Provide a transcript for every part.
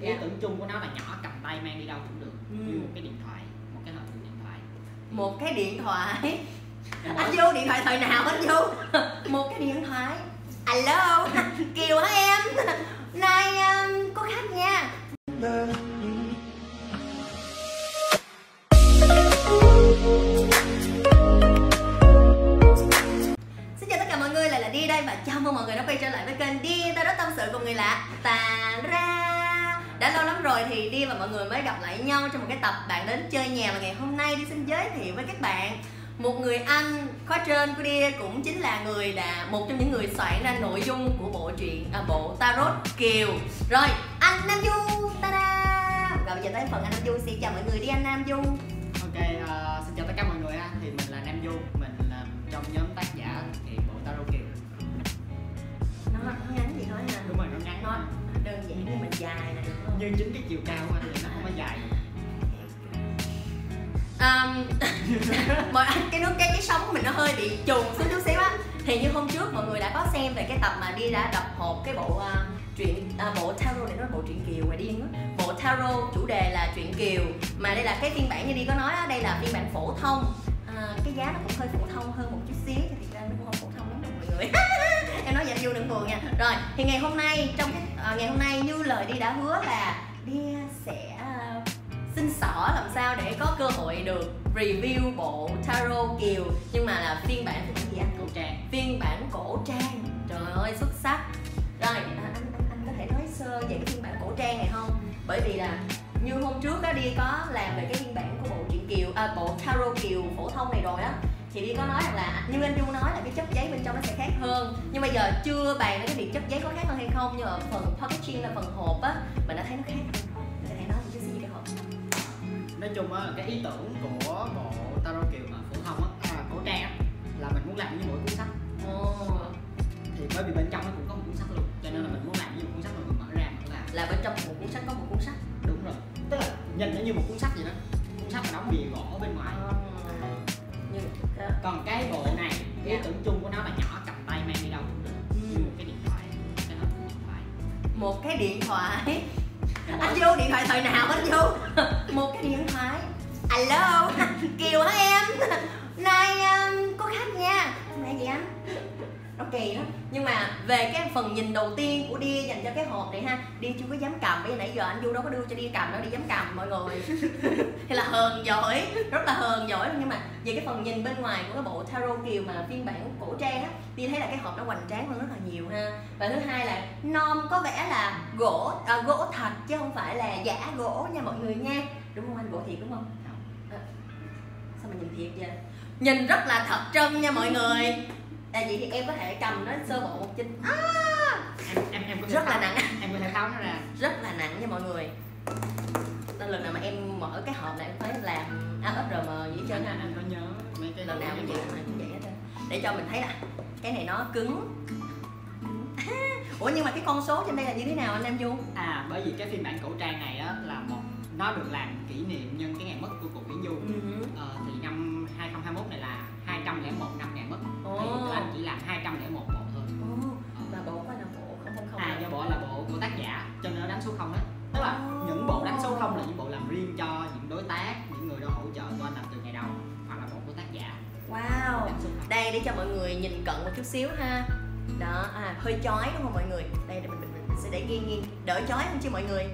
ý Dạ. tưởng chung của nó là nhỏ cầm tay mang đi đâu cũng được Ừ. như một cái điện thoại một cái hộp đựng điện thoại. Một cái điện thoại. Anh du điện thoại thời nào anh du một cái điện thoại. Alo kiều hả em? Nay um, có khách nha. Xin chào tất cả mọi người, lại là Đi đây và chào mừng mọi người đã quay trở lại với kênh Đi ta đó tâm sự cùng người lạ. Tà ra Đã lâu lắm rồi thì Đi và mọi người mới gặp lại nhau trong một cái tập bạn đến chơi nhà Và ngày hôm nay Đi xin giới thiệu với các bạn. Một người anh khóa trên của Đi cũng chính là người là một trong những người soạn ra nội dung của bộ truyện à, bộ Tarot Kiều. Rồi, anh Nam Du, ta-da! Và bây giờ tới phần anh Nam Du sẽ chào mọi người đi anh Nam Du. Ok ờ, xin chào tất cả mọi người ha. Thì mình là Nam Du mình làm trong nhóm tác giả thì bộ Tarot Kiều. Nó, nó ngắn gì nói nè đúng rồi nó ngắn. Nó đơn giản như mình dài không? Như chính cái chiều cao của anh thì nó không có dài. Um, mọi cái nước cái cái sống của mình nó hơi bị trùng xuống chút xíu á. Thì như hôm trước mọi người đã có xem về cái tập mà đi đã đọc hộp cái bộ ờ, uh, truyện à, ờ, bộ tarot này nó là bộ truyện kiều ngoài điên á bộ tarot chủ đề là truyện kiều mà đây là cái phiên bản như đi có nói đó, đây là phiên bản phổ thông. À, cái giá nó cũng hơi phổ thông hơn một chút xíu người em nói vậy vui đừng buồn nha. Rồi thì ngày hôm nay trong cái uh, ngày hôm nay như lời đi đã hứa là đi à, sẽ uh, xin xỏ làm sao để có cơ hội được review bộ tarot kiều. Nhưng mà là phiên bản của gì anh cổ trang. Phiên bản cổ trang. Trời ơi xuất sắc. Rồi anh, anh anh có thể nói sơ về cái phiên bản cổ trang này không? Bởi vì là như hôm trước á đi có làm về cái phiên bản của bộ truyện kiều à, bộ tarot kiều phổ thông này rồi á thì đi có nói rằng là như anh Du nói là cái chất giấy bên trong nó sẽ khác hơn. Nhưng bây giờ chưa bàn đến cái việc chất giấy có khác hơn hay không nhưng mà phần packaging là phần hộp á mình đã thấy nó khác. Mình nói một chút về cái hộp. Nói chung á cái ý tưởng của bộ Tarot Kiều mà phổ thông á à, cổ trang á là mình muốn làm như mỗi cuốn sách. Ồ, thì bởi vì bên trong nó cũng có một cuốn sách luôn cho nên là mình muốn làm như một cuốn sách mà mình mở ra mình làm. Là bên trong một cuốn sách có một cuốn sách. Đúng rồi. Tức là nhìn nó như một cuốn sách vậy đó. Cuốn sách mà đóng bìa gỗ bên ngoài. Như còn cái bộ này cái Dạ. tưởng chung của nó là nhỏ cầm tay mang đi đâu cũng được. Như một cái điện thoại cái hộp điện thoại một cái điện thoại. Anh vô điện thoại thời nào anh vô? Một cái điện thoại. Alo kiều hả em? Nay um, có khách nha. Này gì anh nó kỳ lắm nhưng mà về cái phần nhìn đầu tiên của đi dành cho cái hộp này ha đi chưa có dám cầm bây giờ nãy giờ anh Du đâu có đưa cho đi cầm đâu đi dám cầm mọi người. Thì là hờn giỏi rất là hờn giỏi. Luôn nhưng mà về cái phần nhìn bên ngoài của cái bộ tarot kiều mà phiên bản cổ trang á đi thấy là cái hộp nó hoành tráng hơn rất là nhiều ha. Và thứ hai là non có vẻ là gỗ à, gỗ thật chứ không phải là giả gỗ nha mọi người nha. Đúng không anh? Gỗ thiệt đúng không. À, sao mà nhìn thiệt vậy? Nhìn rất là thật trân nha mọi người à, vậy thì em có thể cầm nó sơ bộ một chân à, em em em có rất là nặng. Em có thể tháo nó ra. Rất là nặng nha mọi người. Nên lần nào mà em mở cái hộp này em phải làm ASRM gì hết trơn anh, có nhớ. Mấy cái lần nào cũng vậy mà cũng vậy hết để cho mình thấy là cái này nó cứng. Ủa nhưng mà cái con số trên đây là như thế nào anh em du à bởi vì cái phiên bản cổ trang này á là một nó được làm kỷ niệm nhân cái ngày mất của cụ Nguyễn Du. Ừ. ờ, thì năm 2021 này là 201 năm làm 201 bộ thôi. Và bộ có là bộ không không không à do bộ là bộ của tác giả cho nên nó đánh số không hết tức là những bộ đánh số không là những bộ làm riêng cho những đối tác những người đó hỗ trợ tụi anh làm từ ngày đầu hoặc là bộ của tác giả. Wow. Đây để cho mọi người nhìn cận một chút xíu ha. Đó à, hơi chói đúng không mọi người? Đây để mình, mình, mình sẽ để nghiêng nghiêng đỡ chói không chứ mọi người.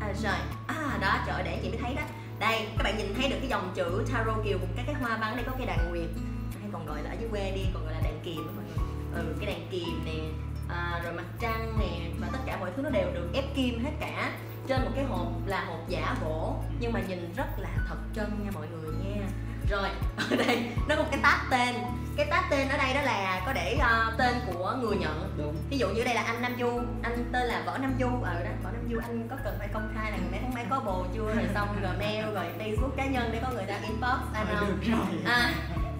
À rồi à đó trời để chị mới thấy đó. Đây các bạn nhìn thấy được cái dòng chữ tarot kiều cùng các cái hoa văn đây có cái đàn nguyệt còn gọi là ở dưới quê đi còn gọi là đàn kiềm mọi người. Ừ, cái đàn kiềm nè à, rồi mặt trăng nè và tất cả mọi thứ nó đều được ép kim hết cả. Trên một cái hộp là hộp giả gỗ nhưng mà nhìn rất là thật chân nha mọi người nha. Rồi ở đây nó có một cái tag tên. Cái tag tên ở đây đó là có để ờ, tên của người nhận. Đúng. Ví dụ như đây là anh Nam Du anh tên là Võ Nam Du. Ở đó Võ Nam Du anh có cần phải công khai là mấy tháng mấy có bồ chưa? Rồi xong Gmail rồi Facebook cá nhân để có người ta inbox anh không? à,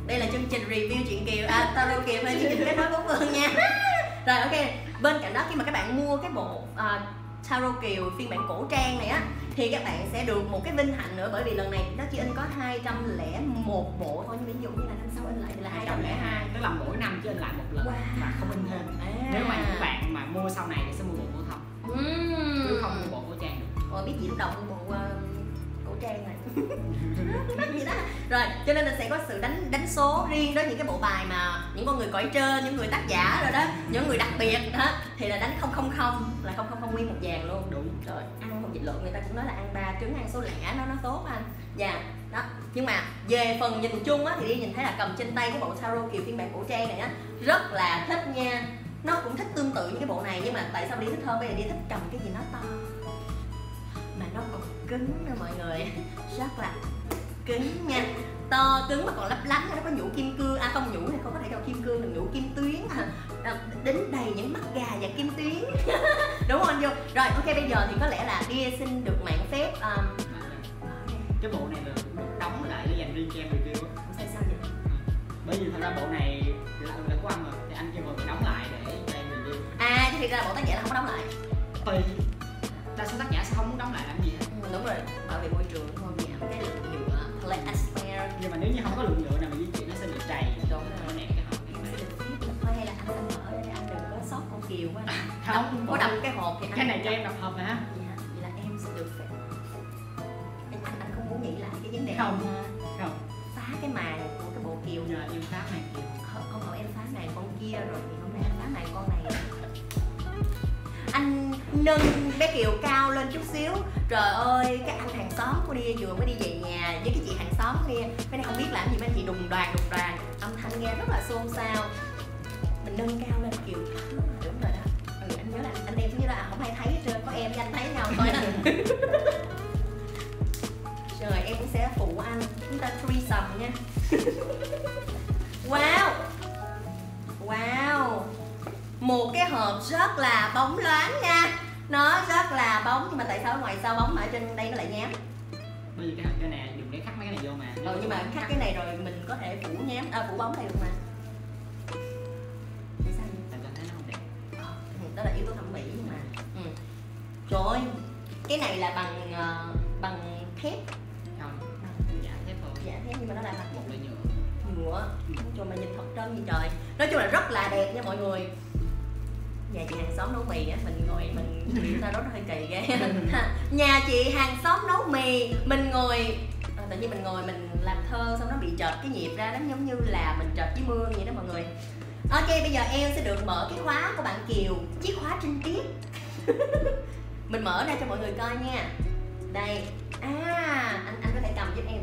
đây là chương trình review chuyện kiều à tarot kiều hay chương trình kết nối bốn phương nha rồi ok bên cạnh đó khi mà các bạn mua cái bộ à, tarot kiều phiên bản cổ trang này á thì các bạn sẽ được một cái vinh hạnh nữa bởi vì lần này nó chỉ in có 201 bộ thôi nhưng ví dụ như là năm sau in lại thì là 202 tức là mỗi năm chỉ in lại một lần Wow. và không in thêm à. nếu mà những bạn mà mua sau này thì sẽ mua bộ phổ thông chứ Ừm. không mua bộ biết gì lúc đầu hơn bộ uh, trang này. Gì đó rồi cho nên là sẽ có sự đánh đánh số riêng đó những cái bộ bài mà những con người cõi trên những người tác giả rồi đó những người đặc biệt đó thì là đánh không không không là không không không nguyên một vàng luôn. Đúng. Rồi ăn một dịch lượng người ta cũng nói là ăn ba trứng ăn số lẻ nó nó tốt anh. Dạ đó. Nhưng mà về phần nhìn chung á thì đi nhìn thấy là cầm trên tay cái bộ tarot kiều phiên bản cổ trang này á rất là thích nha. Nó cũng thích tương tự những cái bộ này nhưng mà tại sao đi thích hơn? Bây giờ đi thích cầm cái gì nó to mà nó còn cứng nữa mọi người. Rất là cứng nha. To cứng mà còn lấp lánh nó có nhũ kim cương à không nhũ thì không có thể đâu kim cương được nhũ kim tuyến. À, à, đính đầy những mắt gà và kim tuyến. Đúng không anh vô rồi ok bây giờ thì có lẽ là đi xin được mạng phép um, cái bộ này là đóng lại để dành riêng cho em review á sao sao vậy? Bởi vì thật ra bộ này là là của anh mà thì anh kêu mọi người đóng lại để cho em review à thì ra bộ tác giả là không có đóng lại. Tùy. Đa số tác giả sẽ không muốn đóng lại làm gì hết. ừ, đúng rồi bảo vệ môi trường thôi giảm cái lượng nhựa plasmare nhưng mà nếu như không có lượng nhựa nào mà di chuyển nó sẽ bị trầy đúng rồi. hộp thôi hay là anh anh mở để anh đừng có sót con kiều quá. Không. có đập cái hộp thì anh cái này cho em đập hộp hả Dạ, vậy là em sẽ được phép. Anh, anh, anh không muốn nghĩ lại cái vấn đề Không. không. phá cái màn của cái bộ kiều giờ em pháp này kìa không, không hỏi em phá màn con kia rồi thì hôm nay anh phá màn con này? Anh nâng bé kiều cao trời ơi các anh hàng xóm của đi vừa mới đi về nhà với cái chị hàng xóm kia. Mấy này không biết làm gì mấy anh chị đùng đoàn đùng đoàn âm thanh nghe rất là xôn xao. Mình nâng cao lên kiểu à, đúng rồi đó. Ừ, anh nhớ là anh em như là à, không ai thấy hết trơn có em với anh thấy nhau thôi. Rồi em cũng sẽ phụ anh. Chúng ta threesome nha. Wow! Wow! Một cái hộp rất là bóng loáng nha nó rất là bóng nhưng mà tại sao ngoài sao bóng mà ở trên đây nó lại nhám? Bởi vì cái cái này dùng để khắc mấy cái này vô mà. Ừ nhưng mà khắc cái này rồi mình có thể phủ nhám à phủ bóng này được mà. Tại sao tại cho thấy nó không đẹp. Ờ, ừ, đó là yếu tố thẩm mỹ nhưng mà ừ. rồi cái này là bằng ờ, bằng thép. Không dạ thép thôi. Dạ thép nhưng mà nó lại bằng một loại nhựa. nhựa. Nói chung mà nhìn thật trơn như trời. Nói chung là rất là đẹp nha mọi người nhà chị hàng xóm nấu mì á mình ngồi mình người ta đó nó hơi kỳ ghê. Nhà chị hàng xóm nấu mì mình ngồi à, tự nhiên mình ngồi mình làm thơ xong nó bị trợt cái nhịp ra nó giống như là mình trợt với mưa vậy đó mọi người. Ok bây giờ em sẽ được mở cái khóa của bạn kiều chiếc khóa trinh tiết. Mình mở ra cho mọi người coi nha. Đây. À anh anh có thể cầm giúp em.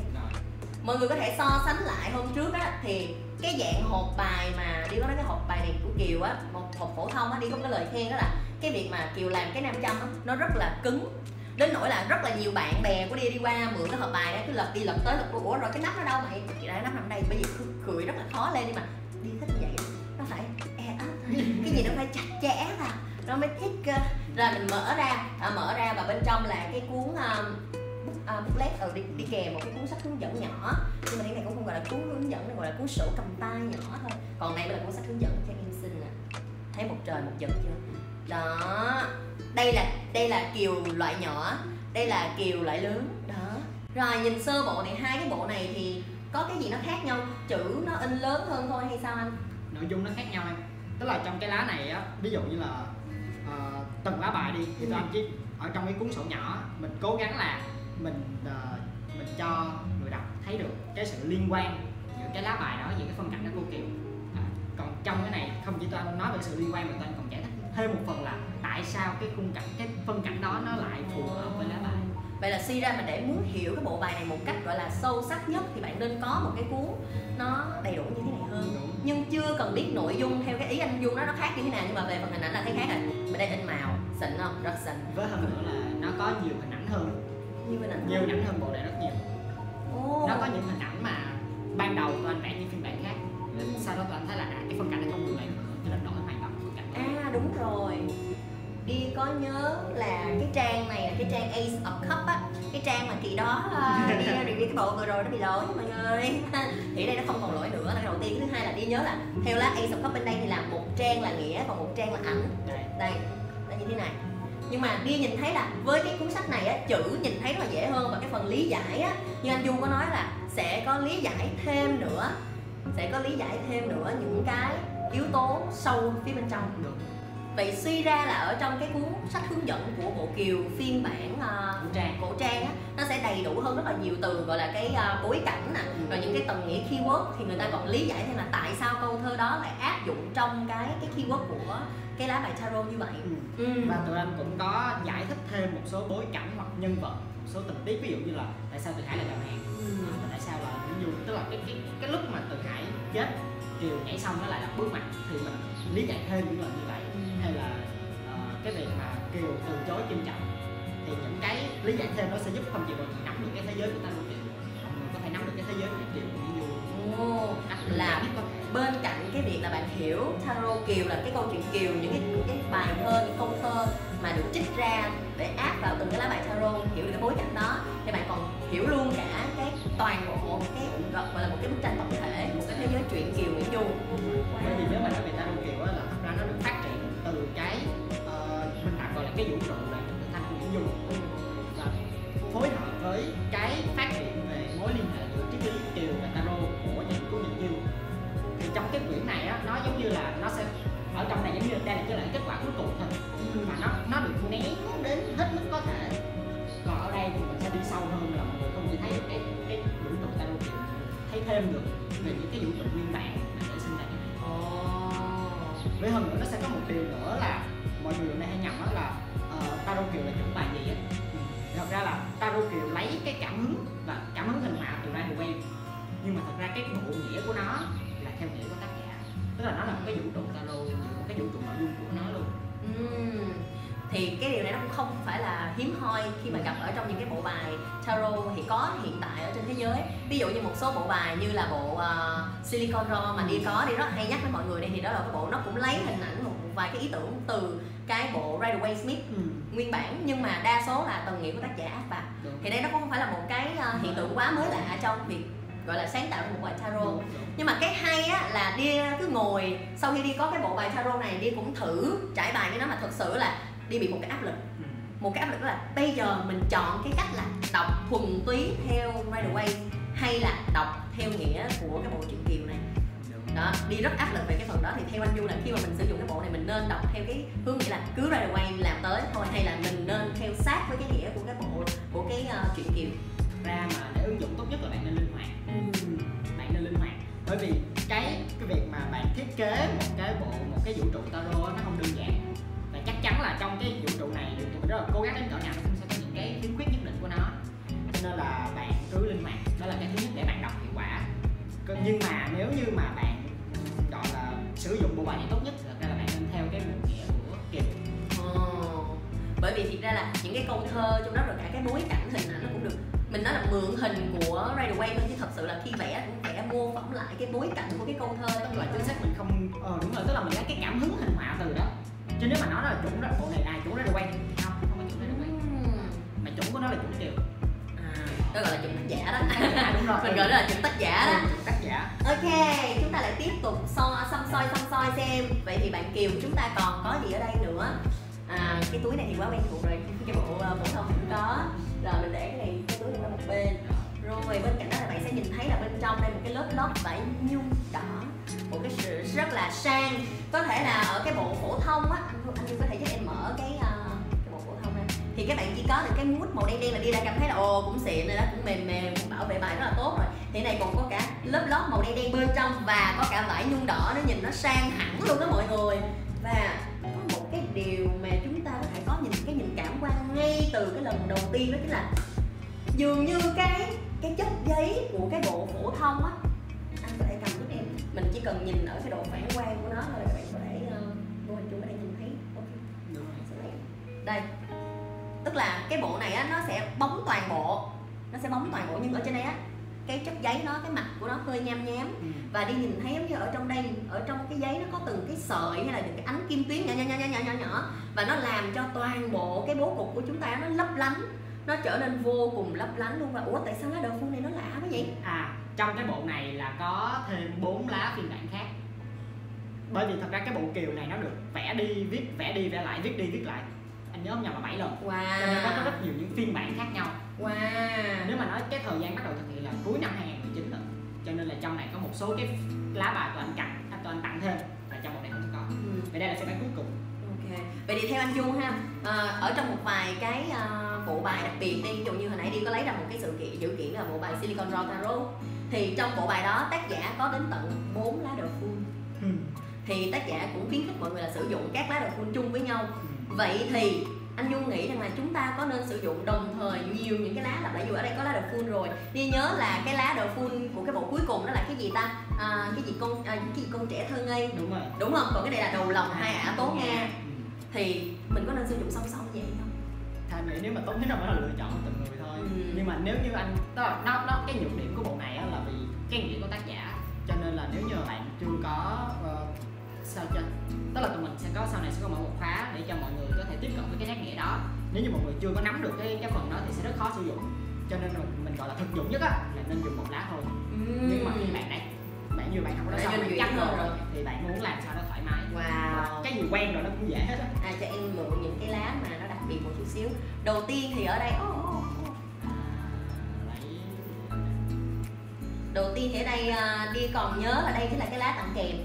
Mọi người có thể so sánh lại hôm trước á thì cái dạng hộp bài mà đi có nói cái hộp bài này của kiều á một hộp phổ thông á đi có cái lời khen đó là cái việc mà kiều làm cái nam châm á nó rất là cứng. Đến nỗi là rất là nhiều bạn bè của đi đi qua mượn cái hộp bài đó cứ lật đi lật tới lật lui. Ủa rồi cái nắp nó đâu mày chị đã nắp nằm đây bởi vì cười, rất là khó lên đi mà đi thích như vậy nó phải e ấp cái gì nó phải chặt chẽ vào nó mới thích cơ rồi mình mở ra à, mở ra và bên trong là cái cuốn um, à, booklet ừ, đi, đi kèm một cái cuốn sách hướng dẫn nhỏ. Nhưng mà cái này cũng không gọi là cuốn hướng dẫn này gọi là cuốn sổ cầm tay nhỏ thôi. Còn này mới là cuốn sách hướng dẫn cho em xin nè. Thấy một trời một vực chưa? Đó. Đây là đây là kiều loại nhỏ đây là kiều loại lớn. Đó. Rồi nhìn sơ bộ thì hai cái bộ này thì có cái gì nó khác nhau? Chữ nó in lớn hơn thôi hay sao anh? Nội dung nó khác nhau em. Tức là trong cái lá này á ví dụ như là ờ, từng lá bài đi thì Ừ. tụi anh chỉ ở trong cái cuốn sổ nhỏ mình cố gắng là mình ờ, mình cho người đọc thấy được cái sự liên quan giữa cái lá bài đó giữa cái phân cảnh đó của kiều à, còn trong cái này không chỉ anh nói về sự liên quan mà anh còn giải thích thêm một phần là tại sao cái khung cảnh cái phân cảnh đó nó lại phù hợp với lá bài. Vậy là suy ra mà để muốn hiểu cái bộ bài này một cách gọi là sâu sắc nhất thì bạn nên có một cái cuốn nó đầy đủ như thế này hơn. Đúng. Nhưng chưa cần biết nội dung theo cái ý anh dung đó nó khác như thế nào nhưng mà về phần hình ảnh là thấy khác rồi. Bên đây in màu xịn không? Rất xịn. Với hơn nữa là nó có nhiều hình ảnh hơn như bên ảnh nhiều hình ảnh hơn bộ này rất nhiều. Ồ. nó có những hình ảnh mà ban đầu tụi anh vẽ những phiên bản khác. Sau đó tụi anh thấy là à, cái phân cảnh này không được này cho nên đổi hoàn toàn phân cảnh à đúng rồi. Đi có nhớ là cái trang này là cái trang Ace of Cup á. Cái trang mà kỳ đó uh, đi review cái bộ vừa rồi nó bị lỗi mọi người. Thì đây nó không còn lỗi nữa là cái đầu tiên. Thứ hai là đi nhớ là theo lá Ace of Cup bên đây thì là một trang là nghĩa còn một trang là ảnh. Đây. Đây là như thế này nhưng mà đi nhìn thấy là với cái cuốn sách này á, chữ nhìn thấy rất là dễ hơn và cái phần lý giải á. Như anh Du có nói là sẽ có lý giải thêm nữa, sẽ có lý giải thêm nữa những cái yếu tố sâu phía bên trong. Được vậy suy ra là ở trong cái cuốn sách hướng dẫn của bộ kiều phiên bản uh, cổ trang cổ trang á nó sẽ đầy đủ hơn rất là nhiều từ gọi là cái uh, bối cảnh nè Ừ. rồi những cái tầng nghĩa keyword thì người ta còn lý giải thêm là tại sao câu thơ đó lại áp dụng trong cái cái keyword của cái lá bài tarot như vậy Ừ. ừ. và tụi anh cũng có giải thích thêm một số bối cảnh hoặc nhân vật một số tình tiết ví dụ như là tại sao từ hải lại đầu hàng Ừ. và tại sao là ví dụ tức là cái cái cái lúc mà từ hải chết kiều nhảy xong nó lại là bước mặt thì mình lý giải thêm những lần như vậy hay là ờ, cái việc mà kiều từ chối kim trọng thì những cái lý giải thêm nó sẽ giúp không chỉ người nắm được cái thế giới của ta luôn người có thể nắm được cái thế giới của kiều cũng như là bên cạnh cái việc là bạn hiểu tarot kiều là cái câu chuyện kiều những cái, những cái bài thơ những câu thơ mà được trích ra để áp vào từng cái lá bài tarot hiểu được cái bối cảnh đó thì bạn còn hiểu luôn cả cái toàn bộ một cái gọi là một cái bức tranh tổng thể một cái thế giới truyện kiều nguyễn du. Bởi vì nếu mà nói về cái vũ trụ là trục tự thanh của Nguyễn Du và phối hợp với cái phát triển về mối liên hệ giữa triết lý kiều và tarot của nhà của Nhật Du thì trong cái quyển này á nó giống như là nó sẽ ở trong này giống như đây là cái lại kết quả cuối cùng thôi. Mà nó nó được nén đến hết mức có thể. Còn ở đây thì mình sẽ đi sâu hơn là mọi người không chỉ thấy được cái cái vũ trụ tarot kiều thấy thêm được về những cái vũ trụ nguyên bản mà để sinh ra cái này với hơn nữa nó sẽ có một điều nữa là mọi người này hay nhầm đó là uh, tarot kiều là chủng bài gì á? Thật ra là tarot kiều lấy cái cảm hứng và cảm hứng hình họa từ Rider Waite nhưng mà thật ra cái bộ nghĩa của nó là theo nghĩa của tác giả. Tức là nó là một cái vũ trụ tarot một cái vũ trụ nội dung của nó luôn. Ừm. thì cái điều này nó cũng không phải là hiếm hoi khi mà gặp ở trong những cái bộ bài tarot thì có hiện tại ở trên thế giới. Ví dụ như một số bộ bài như là bộ uh, Silicon Raw mà đi có đi rất hay nhắc với mọi người đây thì đó là cái bộ nó cũng lấy hình ảnh một vài cái ý tưởng từ cái bộ Rider Waite Smith. Ừ. nguyên bản nhưng mà đa số là tầng nghĩa của tác giả áp vào thì đây nó cũng không phải là một cái uh, hiện tượng quá mới lạ trong việc gọi là sáng tạo một bài tarot đúng, đúng. nhưng mà cái hay á là đi cứ ngồi sau khi đi có cái bộ bài tarot này đi cũng thử trải bài với nó mà thật sự là đi bị một cái áp lực Ừ. một cái áp lực đó là bây giờ mình chọn cái cách là đọc thuần túy theo Rider Waite hay là đọc theo nghĩa của cái bộ truyện kiều này đó, đi rất áp lực về cái phần đó. Thì theo anh Du là khi mà mình sử dụng cái bộ này, mình nên đọc theo cái hướng nghĩa là cứ right away làm tới thôi, hay là mình nên theo sát với cái nghĩa của cái sang. Có thể là ở cái bộ phổ thông á anh anh có thể giúp em mở cái uh, cái bộ phổ thông này thì các bạn chỉ có được cái mút màu đen đen là đi ra cảm thấy là ồ cũng xịn rồi đó cũng mềm mềm cũng bảo vệ bài rất là tốt rồi. Thì này còn có cả lớp lót màu đen đen bên trong và có cả vải nhung đỏ nó nhìn nó sang hẳn luôn đó mọi người. Và có một cái điều mà chúng ta có thể có nhìn cái nhìn cảm quan ngay từ cái lần đầu tiên đó chính là dường như cái cái chất giấy của cái bộ phổ thông á mình chỉ cần nhìn ở cái độ phản quang của nó thôi là các bạn có thể uh, vô hình chung có thể nhìn thấy. Ok. Đây. Tức là cái bộ này á nó sẽ bóng toàn bộ. Nó sẽ bóng toàn bộ nhưng ở trên đây á cái chất giấy nó cái mặt của nó hơi nham nhám. Ừ. và đi nhìn thấy giống như ở trong đây ở trong cái giấy nó có từng cái sợi hay là những cái ánh kim tuyến nhỏ nhỏ nhỏ nhỏ nhỏ nhỏ và nó làm cho toàn bộ cái bố cục của chúng ta nó lấp lánh. Nó trở nên vô cùng lấp lánh luôn. Và ủa tại sao lá đậu phương này nó lạ quá vậy? À trong cái bộ này là có thêm bốn lá phiên bản khác. Bởi vì thật ra cái bộ kiều này nó được vẽ đi viết vẽ đi vẽ lại viết đi viết lại. Anh nhớ không nhầm là bảy lần. Cho nên nó có wow rất nhiều những phiên bản khác nhau. Wow. Nếu mà nói cái thời gian bắt đầu thực hiện là cuối năm 2019 rồi cho nên là trong này có một số cái lá bài tụi anh cặn à, tụi anh tặng thêm và trong bộ này không có. Ừ. vậy đây là phiên bản cuối cùng. Ok. Ok vậy thì theo anh Dung ha à, ở trong một vài cái uh, bộ bài đặc biệt đi ví dụ như hồi nãy đi có lấy ra một cái sự kiện dữ kiện là bộ bài Silicon Raw Tarot thì trong bộ bài đó tác giả có đến tận 4 lá đồ full. Ừ. thì tác giả cũng khuyến khích mọi người là sử dụng các lá đồ full chung với nhau. Ừ. vậy thì anh Dung nghĩ rằng là chúng ta có nên sử dụng đồng thời nhiều những cái lá là tại dù ở đây có lá đồ full rồi. Đi nhớ là cái lá đồ full của cái bộ cuối cùng đó là cái gì ta? À, cái gì con à, cái gì con trẻ thơ ngây? Đúng rồi. Đúng không? Còn cái này là đầu lòng hai ả tố nga. Ừ. thì mình có nên sử dụng song song vậy không? Thành nghĩ nếu mà tốt nhất là phải là lựa chọn từng người thôi. Ừ. nhưng mà nếu như anh đó nó nó cái nhược điểm của bộ này vì cái nghĩa của tác giả. Cho nên là nếu như bạn chưa có ờ, sao cho tức là tụi mình sẽ có sau này sẽ có mở một khóa để cho mọi người có thể tiếp cận với cái nét nghĩa đó. Nếu như mọi người chưa có nắm được cái cái phần đó thì sẽ rất khó sử dụng. Cho nên mình, mình gọi là thực dụng nhất á là nên dùng một lá thôi. Nhưng mà khi bạn đã bạn như bạn học đó xong bạn chắc rồi. hơn rồi. thì bạn muốn làm sao nó thoải mái. Wow. Cái gì quen rồi nó cũng dễ hết á. À, cho em mượn những cái lá mà nó đặc biệt một chút xíu. Đầu tiên thì ở đây oh. Đầu tiên thì ở đây à, đi còn nhớ là đây chính là cái lá tặng kèm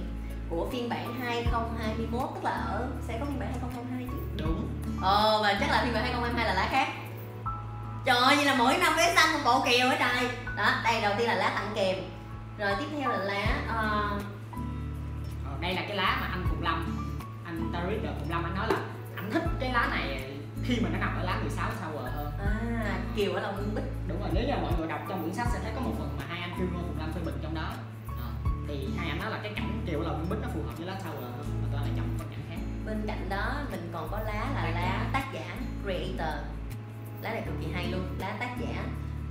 của phiên bản 2021 tức là ở sẽ có phiên bản 2022 chứ? Đúng. Ờ và chắc là phiên bản 2022 là lá khác. Trời ơi vậy là mỗi năm vé xanh một bộ kiều hả trời đó đây đầu tiên là lá tặng kèm. Rồi tiếp theo là lá ờ, Ờ, đây là cái lá mà anh Phụng Lâm anh Tarit được Phụng Lâm anh nói là anh thích cái lá này khi mà nó nằm ở lá 16 Tower hơn. À, kiều ở lòng bích. Đúng rồi nếu như mọi người đọc trong quyển sách sẽ thấy có một phần mà chuyên ngôn Phụng Lâm phê bình trong đó. Ờ, thì hai anh nói là cái cảnh ở lòng bích nó phù hợp với lá Tower hơn mà tôi lại chọn phân cảnh khác. Bên cạnh đó mình còn có lá là Tác lá giả. tác giả creator. Lá này cực kỳ hay luôn lá tác giả.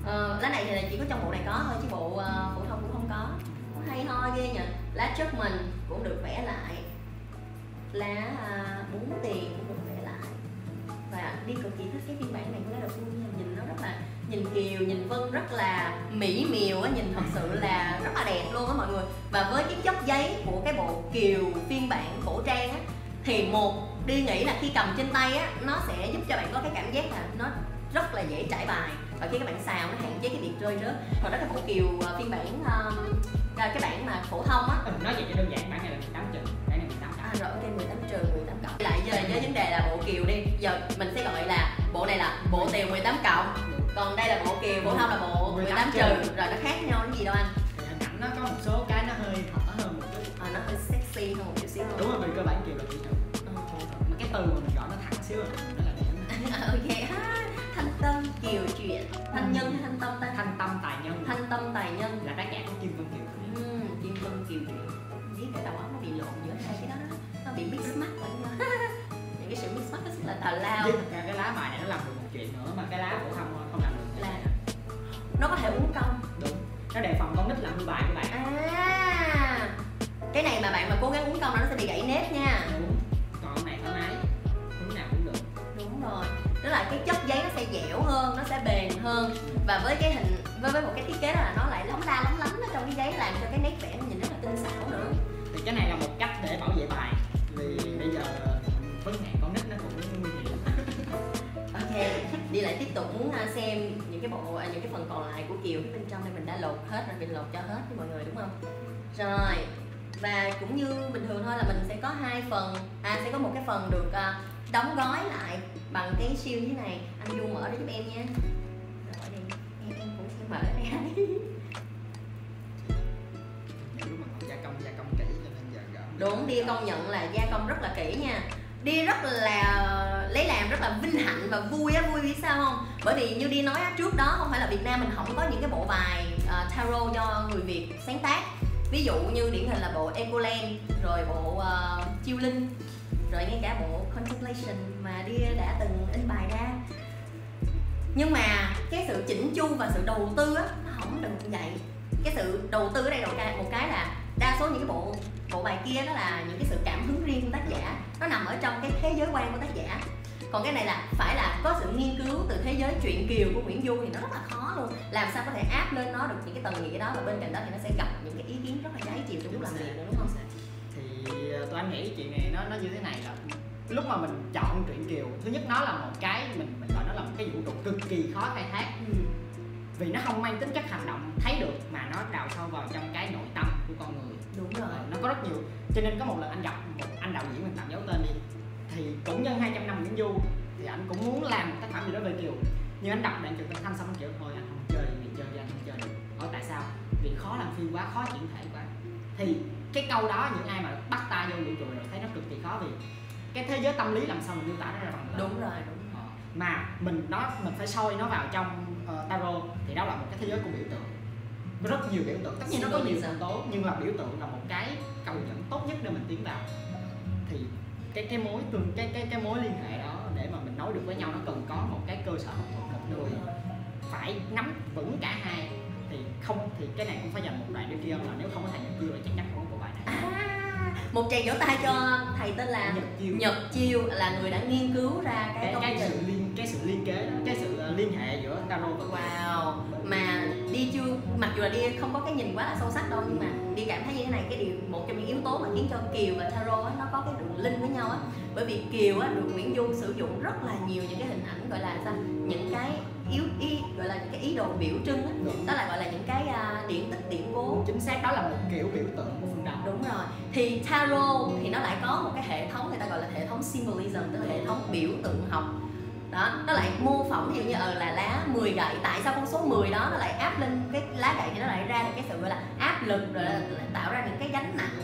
Ờ, lá này thì là chỉ có trong bộ này có thôi chứ bộ ờ, phổ thông cũng không có. Nó hay ho ghê nhỉ lá trước mình cũng được vẽ lại. Lá à, bốn tiền cũng được vẽ lại. Và đi cực kỳ thích cái phiên bản này của lá đầu tiên nhìn là nhìn kiều nhìn vân rất là mỹ miều á nhìn thật sự là rất là đẹp luôn á mọi người. Và với cái chất giấy của cái bộ kiều phiên bản cổ trang á thì một đi nghĩ là khi cầm trên tay á nó sẽ giúp cho bạn có cái cảm giác là nó rất là dễ trải bài. Và khi các bạn xào nó hạn chế cái việc rơi rớt. Còn đó cái bộ kiều ờ, phiên bản um, là cái bản mà phổ thông á. Ờ, nói vậy cho đơn giản bản này là 18 trừ bản này 18 À trừ rồi ok 18 trừ 18 cộng. Lại giờ nhớ vấn đề là bộ kiều đi. Giờ mình sẽ gọi là bộ này là bộ tiền 18 cộng Còn đây là bộ kiều, phổ thông là bộ 18 trừ Rồi nó khác nhau cái gì đâu anh? Hình ảnh nó có một số cái nó hơi thở hơn một chút. À, Nó hơi sexy hơn một chút xíu. Đúng rồi vì cơ bản kiều là chữ trừ mà cái từ mà mình gọi nó thẳng xíu rồi nó là À, ok ha Thanh tâm kiều chuyện. Thanh nhân hay thanh tâm ta. Thanh tâm tài nhân. Thanh tâm tài nhân. Là tác giả của Kim Vân Kiều. Ừm, Kim Vân kiều chuyện Biết cái đầu óc nó bị lộn giữa hai cái đó. Nó bị mix mắt Những cái sự mix mắt nó rất là tào lao. Cái lá bài này nó làm được một chuyện nữa mà cái lá phổ thông Nó có thể uống công đúng. Nó đề phòng con nít làm hư bài của bạn. À Cái này mà bạn mà cố gắng uống công là nó sẽ bị gãy nếp nha. Đúng. Còn này thoải mái. Hướng nào cũng được. Đúng rồi. Tức là cái chất giấy nó sẽ dẻo hơn, nó sẽ bền hơn. Và với cái hình, với với một cái thiết kế đó là nó lại lóng la lóng lánh ở trong cái giấy làm cho cái nét vẽ nó nhìn rất là tinh xảo nữa. Thì cái này là một cách để bảo vệ bài. Vì bây giờ vấn nạn con nít nó cũng nguy hiểm. Ok, đi lại tiếp tục muốn à, xem cái bộ à, những cái phần còn lại của Kiều phía bên trong đây mình đã lột hết rồi, mình lột cho hết với mọi người đúng không? Rồi và cũng như bình thường thôi là mình sẽ có hai phần à sẽ có một cái phần được à, đóng gói lại bằng cái siêu như thế này. Anh Du mở ra giúp em nha. Rồi đi em em cũng sẽ mở còn gia công gia công kỹ cho nên giờ gỡ đúng đi công nhận là gia công rất là kỹ nha. Đi rất là lấy làm rất là vinh hạnh và vui á vui vì sao không bởi vì như đi nói trước đó không phải là việt nam mình không có những cái bộ bài uh, tarot cho người việt sáng tác. Ví dụ như điển hình là bộ Ecoland rồi bộ uh, chiêu linh rồi ngay cả bộ contemplation mà đi đã từng in bài ra. Nhưng mà cái sự chỉnh chu và sự đầu tư á nó không được như vậy. Cái sự đầu tư ở đây đầu cái một cái là đa số những cái bộ bộ bài kia đó là những cái sự cảm hứng riêng của tác giả. Nó nằm ở trong cái thế giới quan của tác giả còn cái này là phải là có sự nghiên cứu từ thế giới truyện kiều của Nguyễn Du thì nó rất là khó luôn. Làm sao có thể áp lên nó được? Những cái tầng nghĩa đó và bên cạnh đó thì nó sẽ gặp những cái ý kiến rất là trái chiều trong lúc làm việc nữa đúng không? Thì ờ, tụi anh nghĩ chuyện này nó nó như thế này là lúc mà mình chọn truyện kiều thứ nhất nó là một cái mình mình gọi nó là một cái vũ trụ cực kỳ khó khai thác. Ừ. vì nó không mang tính chất hành động thấy được mà nó đào sâu vào trong cái nội tâm của con người. Đúng rồi. Ờ, nó có rất nhiều cho nên có một lần anh gặp một anh đạo diễn mình tạm giấu tên đi thì cũng nhân 200 năm Nguyễn Du. Thì anh cũng muốn làm một tác phẩm gì đó về Kiều nhưng anh đọc đoạn trừ Tân Thanh xong anh kiểu thôi anh không chơi vì chơi anh không chơi được. Hỏi tại sao? Vì khó làm phim quá khó chuyển thể quá. Thì cái câu đó những ai mà bắt tay vô vũ trụ rồi thấy nó cực kỳ khó vì cái thế giới tâm lý làm sao mình miêu tả nó ra bằng lời đúng rồi đúng Ờ, mà mình nó mình phải soi nó vào trong uh, tarot thì đó là một cái thế giới của biểu tượng. Có rất nhiều biểu tượng tất nhiên nó có nhiều yếu tố nhưng là biểu tượng là một cái cầu dẫn tốt nhất để mình tiến vào. Thì cái cái mối tương cái cái cái mối liên hệ đó để mà mình nói được với nhau nó cần có một cái cơ sở học thuật một người phải nắm vững cả hai. Thì không thì cái này cũng phải dành một đoạn ghi âm là nếu không có thầy nhật chiêu là chắc chắn không có bài này. À, một tràng vỗ tay cho thầy tên là nhật chiêu. Nhật Chiêu là người đã nghiên cứu ra cái cái cái sự liên cái sự liên kế đó, cái sự ờ, liên hệ giữa tarot và Wow Mà đi chưa? Mặc dù là đi không có cái nhìn quá là sâu sắc đâu Nhưng mà đi cảm thấy như thế này Cái điều một trong những yếu tố mà khiến cho Kiều và Tarot á, Nó có cái đường link với nhau á. Bởi vì Kiều á, được Nguyễn Du sử dụng rất là nhiều những cái hình ảnh Gọi là sao? Những cái yếu ý gọi là những cái ý đồ biểu trưng Đúng. đó là gọi là những cái à, điển tích điển cố. Chính xác đó là một kiểu biểu tượng của phương đông đúng rồi. Thì tarot thì nó lại có một cái hệ thống người ta gọi là hệ thống symbolism tức là hệ thống biểu tượng học đó nó lại mô phỏng ví dụ như ờ là lá 10 gậy. Tại sao con số 10 đó nó lại áp lên cái lá gậy thì nó lại ra được cái sự gọi là áp lực rồi là, tạo ra những cái gánh nặng?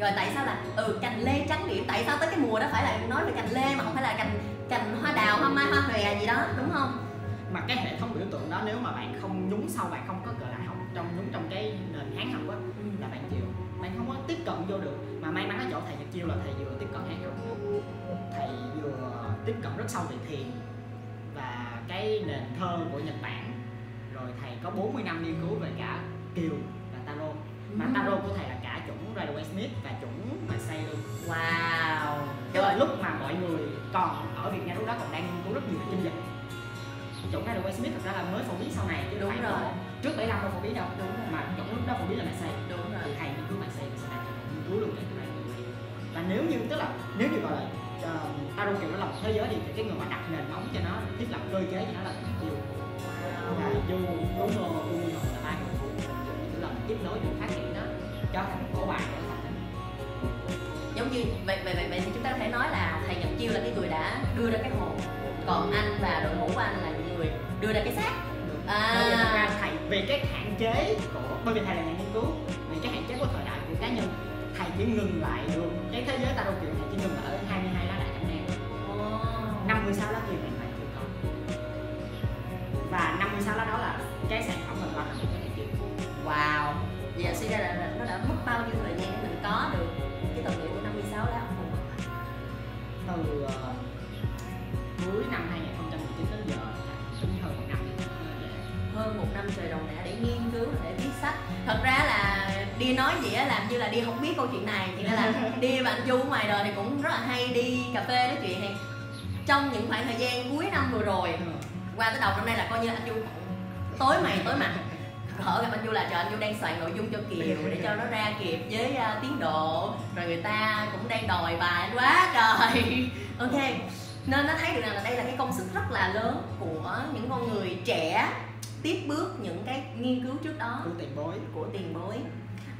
Rồi tại sao là ừ cành lê trắng điểm tại sao tới cái mùa đó phải là nói về cành lê mà không phải là cành cành hoa đào hoa mai hoa hòe gì đó đúng không? Mà cái hệ thống biểu tượng đó nếu mà bạn không nhúng sâu bạn không có gọi là học trong nhúng trong cái nền hán học á là bạn chịu. Bạn không có tiếp cận vô được. Mà may mắn ở chỗ thầy Nhật Chiêu là thầy vừa tiếp cận hán học. Thầy tiếp cận rất sâu về thiền và cái nền thơ của Nhật Bản. Rồi thầy có 40 năm nghiên cứu về cả kiều và tarot. Mà tarot của thầy là cả chuẩn Rider Smith và chuẩn Marseille. Luôn wow. Tức là lúc mà mọi người còn ở Việt Nam lúc đó còn đang nghiên cứu rất nhiều về kinh dịch. Chuẩn Rider Smith thật ra là mới phổ biến sau này chứ Đúng phải rồi. là trước 75 đâu phổ biến đâu. Đúng rồi. mà chuẩn lúc đó phổ biến là Marseille. Đúng rồi. Thầy nghiên cứu Marseille và sau này nghiên cứu luôn về cái này và nếu như tức là nếu như gọi là uh, tarot kiểu nó là một thế giới thì cái người mà đặt nền móng cho nó thiết lập cơ chế cho nó là thầy Chiêu và Du Bruno Uni là ba người phụ là tiếp nối việc phát triển nó cho thành để thành giống như vậy vậy vậy vậy thì chúng ta có thể nói là thầy Nhật Chiêu là cái người đã đưa ra cái hồn còn anh và đội ngũ của anh là những người đưa ra cái xác. À. Vì ra thầy về cái hạn chế của bởi vì thầy là nhà nghiên cứu về cái hạn chế của thời đại của cá nhân thầy chỉ ngừng lại được cái thế giới tarot kiểu thầy chỉ ngừng ở 22 lá đại cảm đen 56 lá kia thầy phải chưa có và 56 lá đó là cái sản phẩm mình hoàn thành cái này chưa wow là suy ra là nó đã mất bao nhiêu thời gian để mình có được cái tầm liệu của 56 lá hồn từ ờ, cuối năm 2019 đến giờ tính hơn một năm hơn một năm trời đồng đã để nghiên cứu để viết sách. Thật ra là đi nói gì á làm như là đi không biết câu chuyện này. Thì là đi anh du ngoài đời thì cũng rất là hay đi cà phê nói chuyện này trong những khoảng thời gian cuối năm vừa rồi qua tới đầu năm nay là coi như anh du tối mày tối mặt. Hở gặp anh du là trời anh du đang soạn nội dung cho kiều để cho nó ra kịp với à, tiến độ. Rồi người ta cũng đang đòi bài quá trời. Ok nên nó thấy được rằng là đây là cái công sức rất là lớn của những con người trẻ tiếp bước những cái nghiên cứu trước đó. Của tiền bối. Của tiền bối.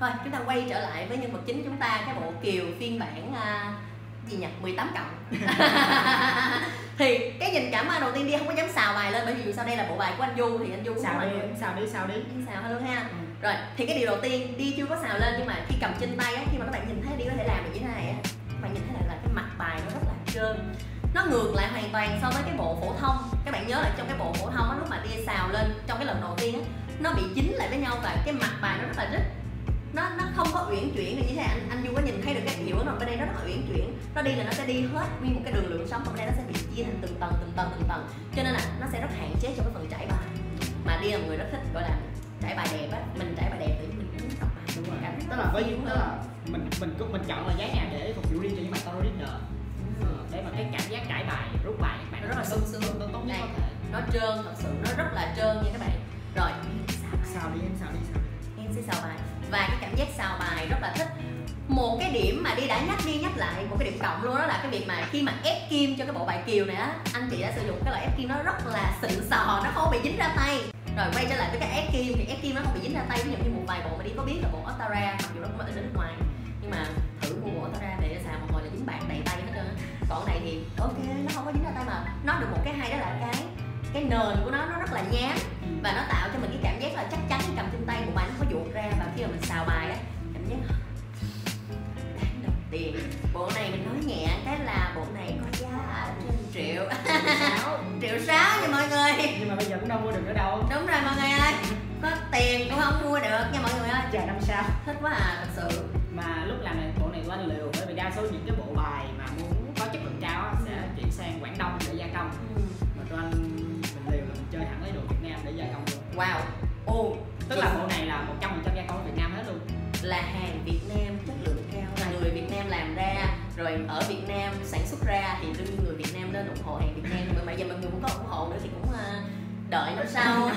Thôi chúng ta quay trở lại với nhân vật chính chúng ta cái bộ kiều phiên bản à, gì nhỉ 18 cộng. Thì cái nhìn cảm quan đầu tiên đi không có dám xào bài lên bởi vì sao đây là bộ bài của anh du thì anh du cũng là đi sao đi sao đi. Đi xào hơn ha. Ừ. rồi thì cái điều đầu tiên đi chưa có xào lên nhưng mà khi cầm trên tay á khi mà các bạn nhìn thấy đi có thể làm được như thế này á các bạn nhìn thấy là, là cái mặt bài nó rất là trơn. Nó ngược lại hoàn toàn so với cái bộ phổ thông. Các bạn nhớ là trong cái bộ phổ thông á lúc mà đi xào lên trong cái lần đầu tiên á nó bị dính lại với nhau và cái mặt bài nó rất là rít nó nó không có uyển chuyển được như thế. Anh anh du có nhìn thấy được cái hiệu ứng ở bên đây nó rất là uyển chuyển. Nó đi là nó sẽ đi hết nguyên một cái đường lượng sống còn bên đây nó sẽ bị chia thành từng tầng từng tầng từng tầng. Cho nên là nó sẽ rất hạn chế trong cái phần trải bài. Mà đi là người rất thích gọi là trải bài đẹp á. Mình trải bài đẹp thì mình cũng đọc bài. Đúng rồi. Cảm tức là với yêu tức là mình mình cũng mình chọn là giá nhà để phục vụ riêng cho những bạn tarot reader. Ờ, để mà cái cảm giác trải bài rút bài các bạn Nó rất là sung sướng. tốt nhất có thể. nó trơn thật sự. Nó rất là trơn nha các bạn. Rồi. Sao đi em sao đi sao em sẽ xào bài và cái cảm giác xào bài rất là thích. Một cái điểm mà đi đã nhắc đi nhắc lại, một cái điểm cộng luôn đó là cái việc mà khi mà ép kim cho cái bộ bài kiều này á, anh chị đã sử dụng cái loại ép kim nó rất là xịn sò, nó không bị dính ra tay. Rồi quay trở lại với cái ép kim thì ép kim nó không bị dính ra tay, ví dụ như một vài bộ mà đi có biết là bộ Ostara mặc dù nó cũng ở nước ngoài, nhưng mà thử mua bộ Ostara về xài một hồi là dính bạc đầy tay hết trơn thì ok, nó không có dính ra tay mà. Nó được một cái hay đó là cái cái nền của nó nó rất là nhám. Chờ năm sau thích quá à thật sự. Mà lúc làm này bộ này anh liều bởi vì đa số những cái bộ bài mà muốn có chất lượng cao á, sẽ chuyển sang Quảng Đông để gia công. Ừ. mà tụi anh mình liều là mình chơi thẳng lấy đồ Việt Nam để gia công luôn wow. Ồ tức là bộ này là 100% gia công Việt Nam hết luôn. là hàng Việt Nam chất lượng cao. Là người Việt Nam làm ra rồi ở Việt Nam sản xuất ra thì đương nhiên người Việt Nam nên ủng hộ hàng Việt Nam. Mà bây giờ mọi người muốn có ủng hộ nữa thì cũng à, đợi năm sau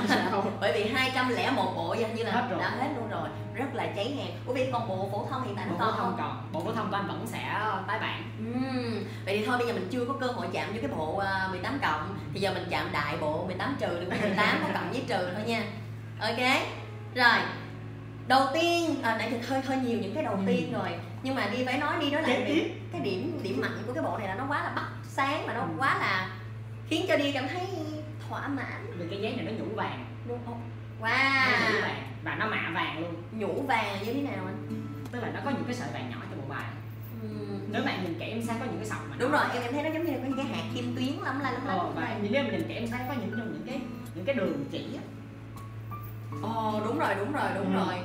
bởi vì 201 bộ như là Hết rồi. đã hết luôn rồi. Rất là cháy hàng Ủa vậy còn bộ phổ thông hiện tại nó bộ phổ thông còn. Bộ phổ thông của anh vẫn sẽ tái bản. Ừm, vậy thì thôi bây giờ mình chưa có cơ hội chạm vô cái bộ à, 18 cộng. Thì giờ mình chạm đại bộ 18 trừ được 18 có cộng với trừ thôi nha. Ok. Rồi. Đầu tiên à, nãy thì hơi hơi nhiều những cái đầu Ừ. tiên rồi. Nhưng mà đi phải nói đi đó là Kế điểm, tiếp. cái điểm điểm mạnh của cái bộ này là nó quá là bắt sáng mà nó quá là khiến cho đi cảm thấy thỏa mãn. Vì cái giấy này nó nhũ vàng. Đúng không nó nhũ wow. vàng và nó mạ vàng luôn. Nhũ vàng là như thế nào anh? Tức là nó có những cái sợi vàng nhỏ trong bộ bài. Ừm, nếu bạn nhìn kỹ em sẽ có những cái sọc mà đúng nó- rồi em em thấy nó giống như là có những cái hạt kim tuyến lắm la lắm lắm ờ, và nếu em nhìn kỹ em sẽ có những trong những cái những cái đường chỉ á. Ồ đúng rồi đúng rồi đúng Ừ. rồi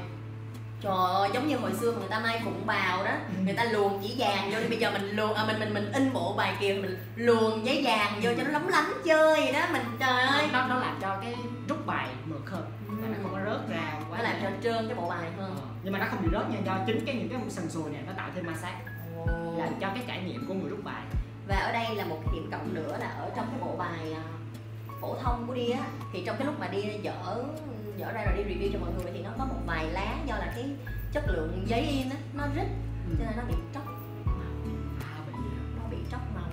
Trời ơi, giống như hồi xưa mà người ta may phụng bào đó Ừ. Người ta luồn chỉ vàng vô thì bây giờ mình luồn à, mình mình mình in bộ bài kiều mình luồn giấy vàng vô cho nó lóng lánh chơi vậy đó. Mình trời ơi. nó nó làm cho cái rút bài mượt hơn và nó không có rớt ra quá nó làm cho trơn cái bộ bài hơn. Ờ, nhưng mà nó không bị rớt nha do chính cái những cái sần sùi này nó tạo thêm ma sát làm cho cái trải nghiệm của người rút bài. Và ở đây là một cái điểm cộng nữa là ở trong cái bộ bài à, phổ thông của đi á Thì trong cái lúc mà đi dở dở ra rồi đi review cho mọi người thì nó có một vài lá do là cái chất lượng giấy in á nó rít cho nên nó bị tróc nó bị tróc màu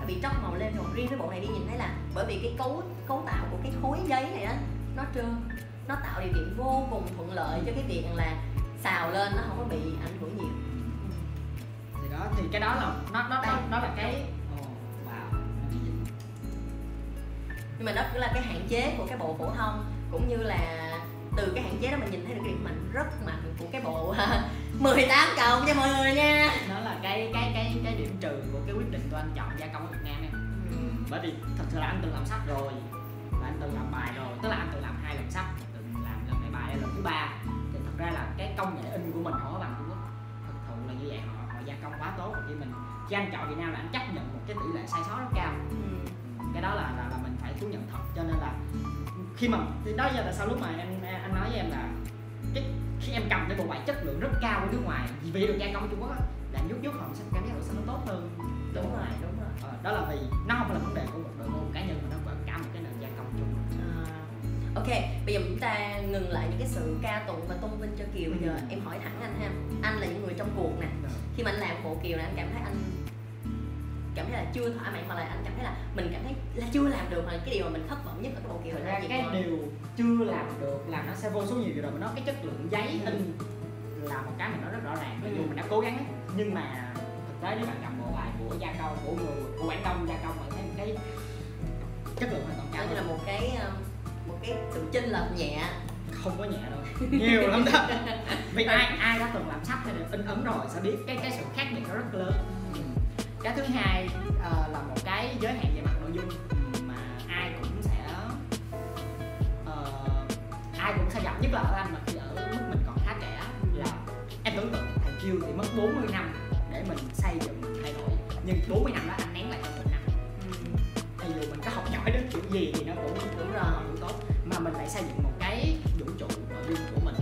nó bị tróc màu lên rồi. Riêng cái bộ này đi nhìn thấy là bởi vì cái cấu cấu tạo của cái khối giấy này á nó trơn nó tạo điều kiện vô cùng thuận lợi cho cái việc là xào lên nó không có bị ảnh hưởng nhiều. Thì đó thì cái đó là nó nó nó, nó là cái nhưng mà đó cũng là cái hạn chế của cái bộ phổ thông cũng như là từ cái hạn chế đó mình nhìn thấy được cái điểm mạnh rất mạnh của cái bộ 18 cộng cho mọi người nha. Nó là cái cái cái cái điểm trừ của cái quyết định của anh chọn gia công ở Việt Nam em. Bởi vì thật sự là anh từng làm sách rồi và anh từng làm bài rồi tức là anh từng làm hai lần sách từng làm lần này bài đây lần thứ ba. Thì thật ra là cái công nghệ in của mình có bằng Trung Quốc thật sự là như vậy họ họ gia công quá tốt. Khi mình khi anh chọn Việt Nam là anh chấp nhận một cái tỷ lệ sai sót rất cao. Cái đó là là, là mình phải thú nhận thật. Cho nên là khi mà thì đó giờ là sau lúc mà anh anh nói với em là cái khi em cầm cái bộ bài chất lượng rất cao của nước ngoài vì được gia công Trung Quốc á là nhút nhút họ sẽ cảm giác là sẽ nó tốt hơn. Đúng rồi đúng rồi. Ờ, đó là vì nó không phải là vấn đề của một đội ngũ cá nhân mà nó vẫn cả một cái nền gia công chung. À, ok bây giờ chúng ta ngừng lại những cái sự ca tụng và tôn vinh cho kiều. Bây giờ Ừ. em hỏi thẳng anh ha. Anh là những người trong cuộc nè. Khi mà anh làm bộ kiều này anh cảm thấy anh là chưa thỏa mãn hoặc là anh cảm thấy là mình cảm thấy là chưa làm được hoặc là cái điều mà mình thất vọng nhất ở cái bộ kiều Thật là gì cái điều chưa làm được là nó sẽ vô số nhiều điều rồi mà nó cái chất lượng giấy Ừ. in là một cái mà nó rất rõ ràng mặc dù Ừ. mình đã cố gắng nhưng mà thực tế nếu bạn cầm bộ bài của gia công của người của quảng đông gia công bạn thấy cái chất lượng hoàn toàn đó cao như là một cái um, một cái sự chênh lệch nhẹ không có nhẹ đâu nhiều lắm đó vì ai ai đã từng làm sách hay là in ấn rồi sẽ biết cái cái sự khác biệt nó rất lớn Ừ. cái thứ hai ờ, là một cái giới hạn về mặt nội dung mà ai cũng sẽ ờ, ai cũng sẽ gặp nhất là ở anh mà khi ở mức mình còn khá trẻ là em tưởng tượng thầy kêu thì mất 40 năm để mình xây dựng mình thay đổi. Nhưng 40 năm đó anh nén lại trong một năm. Thì dù mình có học giỏi đến kiểu gì thì nó cũng cũng rồi cũng tốt. Mà mình lại xây dựng một cái vũ trụ nội dung của mình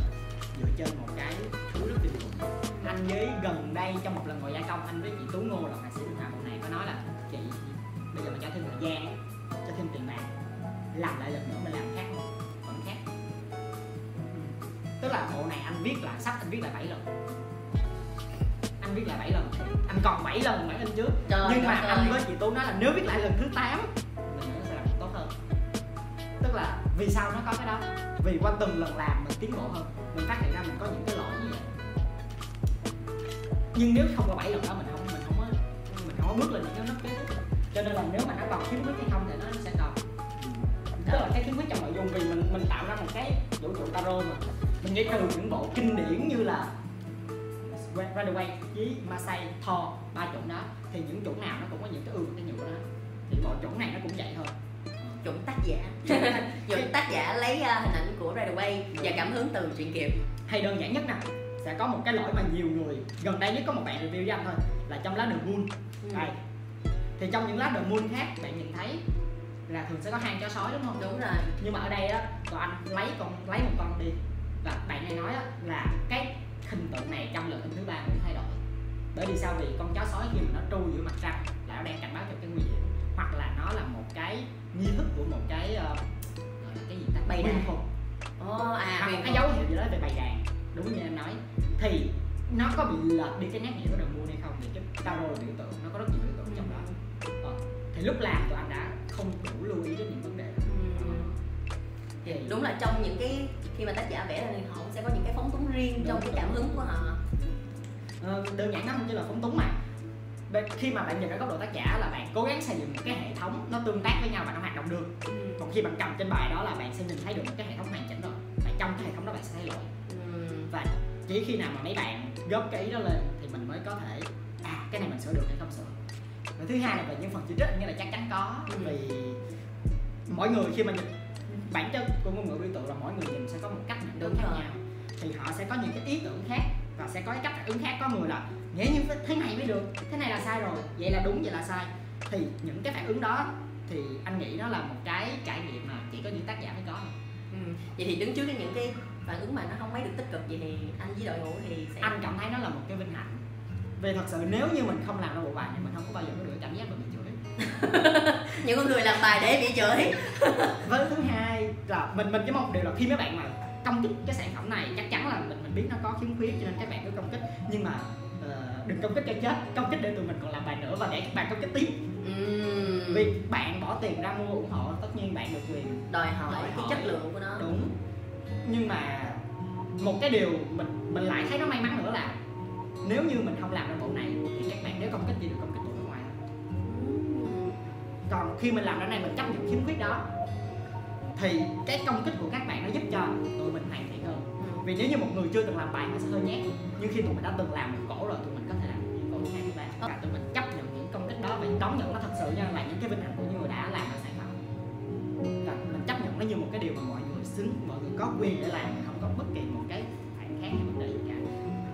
anh với gần đây trong một lần ngồi gia công anh với chị tú ngô là họa sĩ minh họa bộ này có nói là chị bây giờ mình cho thêm thời gian cho thêm tiền bạc làm lại lần nữa mình làm khác không vẫn khác. Ừ. tức là bộ này anh viết lại sách anh viết lại 7 lần. Anh viết lại 7 lần. Anh còn 7 lần bản in trước. Trời nhưng mà đất anh ơi. với chị tú nói là nếu viết lại lần thứ 8 mình nó sẽ làm tốt hơn. Tức là vì sao nó có cái đó? Vì qua từng lần làm mình tiến bộ hơn. Mình phát hiện ra mình có những cái lỗi nhưng nếu không có bảy lần đó mình không mình không có mình không có bước lên những cái nấc kế cho nên là nếu mà nó còn khiếm khuyết hay không thì nó sẽ còn tức là cái khiếm khuyết trong nội dung vì mình mình tạo ra một cái vũ trụ tarot mà mình nghĩ từ những bộ kinh điển như là Waite với Masai Thor ba chủng đó thì những chủng nào nó cũng có những cái ưu cái nhược đó. Thì bộ chủng này nó cũng vậy thôi. Chuẩn tác giả. Chuẩn tác giả lấy uh, hình ảnh của Waite và cảm hứng từ truyện kiều. Hay đơn giản nhất nè sẽ có một cái lỗi mà nhiều người gần đây nhất có một bạn review với anh thôi là trong lá The Moon. Ừ. đây. Thì trong những lá The Moon khác bạn nhìn thấy là thường sẽ có hang chó sói đúng không? Đúng rồi. Nhưng mà ở đây á tụi anh lấy con lấy một con đi. Và bạn này nói á, là cái hình tượng này trong lần thứ ba cũng thay đổi. Bởi vì sao? Vì con chó sói khi mà nó tru giữa mặt trăng là nó đang cảnh báo cho cái nguy hiểm hoặc là nó là một cái nghi thức của một cái gọi là cái gì ta? Huyền đàn. thuật Ồ, à hoặc một cái dấu hiệu gì đó về bày đàn đúng như em nói thì nó có bị lệch đi cái nét nghĩa của đồng mua hay không thì cái tarot là biểu tượng nó có rất nhiều biểu tượng trong đó ờ. thì lúc làm tụi anh đã không đủ lưu ý đến những vấn đề đó. Ừ. Thì đúng là trong những cái khi mà tác giả vẽ ra thì họ sẽ có những cái phóng túng riêng trong cái cảm hứng của họ Ờ, đơn giản lắm chỉ là phóng túng mà khi mà bạn nhìn ở góc độ tác giả là bạn cố gắng xây dựng một cái hệ thống nó tương tác với nhau và nó hoạt động được còn khi bạn cầm trên bài đó là bạn sẽ nhìn thấy được một cái hệ thống hoàn chỉnh rồi và trong cái hệ thống đó bạn sẽ thấy lỗi Ừ. và chỉ khi nào mà mấy bạn góp cái ý đó lên thì mình mới có thể à cái này mình sửa được hay không sửa và thứ hai là về những phần chỉ trích anh nghĩ là chắc chắn có Ừ. vì mỗi người khi mà nhìn bản chất của ngôn ngữ biểu tượng là mỗi người nhìn sẽ có một cách nhận Đúng khác rồi. nhau thì họ sẽ có những cái ý tưởng khác và sẽ có cái cách phản ứng khác có người là nghĩa như thế này mới được thế này là sai rồi vậy là đúng vậy là sai thì những cái phản ứng đó thì anh nghĩ nó là một cái trải nghiệm mà chỉ có những tác giả mới có thôi. Ừ. vậy thì đứng trước những cái phản ứng mà nó không mấy được tích cực vậy thì anh với đội ngũ thì sẽ anh cảm thấy nó là một cái vinh hạnh. Vì thật sự nếu như mình không làm ra bộ bài này mình không có bao giờ có được cảm giác mình bị chửi. Những con người làm bài để bị chửi. Với thứ hai là mình mình chỉ mong một điều là khi mấy bạn mà công kích cái sản phẩm này chắc chắn là mình mình biết nó có khiếm khuyết cho nên các bạn cứ công kích. Nhưng mà ờ, đừng công kích cho chết công kích để tụi mình còn làm bài nữa và để các bạn công kích tiếp. Ừ. vì bạn bỏ tiền ra mua ủng hộ tất nhiên bạn được quyền đòi hỏi Đòi cái hỏi. chất lượng của nó. Đúng nhưng mà một cái điều mình mình lại thấy nó may mắn nữa là nếu như mình không làm ra bộ này thì các bạn nếu công kích chỉ được công kích tụi nước ngoài. Ừ. còn khi mình làm ra này mình chấp nhận khiếm khuyết đó thì cái công kích của các bạn nó giúp cho tụi mình hoàn thiện hơn Ừ. vì nếu như một người chưa từng làm bài nó sẽ hơi nhát nhưng khi tụi mình đã từng làm một cổ rồi tụi mình có thể làm những cổ thứ ba và tụi mình chấp nhận những công kích đó và đón nhận nó thật sự nha là những cái vinh hạnh của những người đã làm ra sản phẩm và mình chấp nhận nó như một cái điều mà mọi người xứng mọi người có quyền để làm không có bất kỳ một cái phản kháng hay vấn đề gì cả.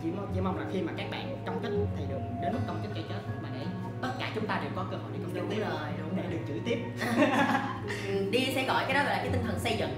Chỉ mong, chỉ mong là khi mà các bạn công kích thì đừng đến mức công kích cho chết mà để tất cả chúng ta đều có cơ hội để công kích đúng tiếp rồi đúng để được chửi tiếp. Đi sẽ gọi cái đó là cái tinh thần xây dựng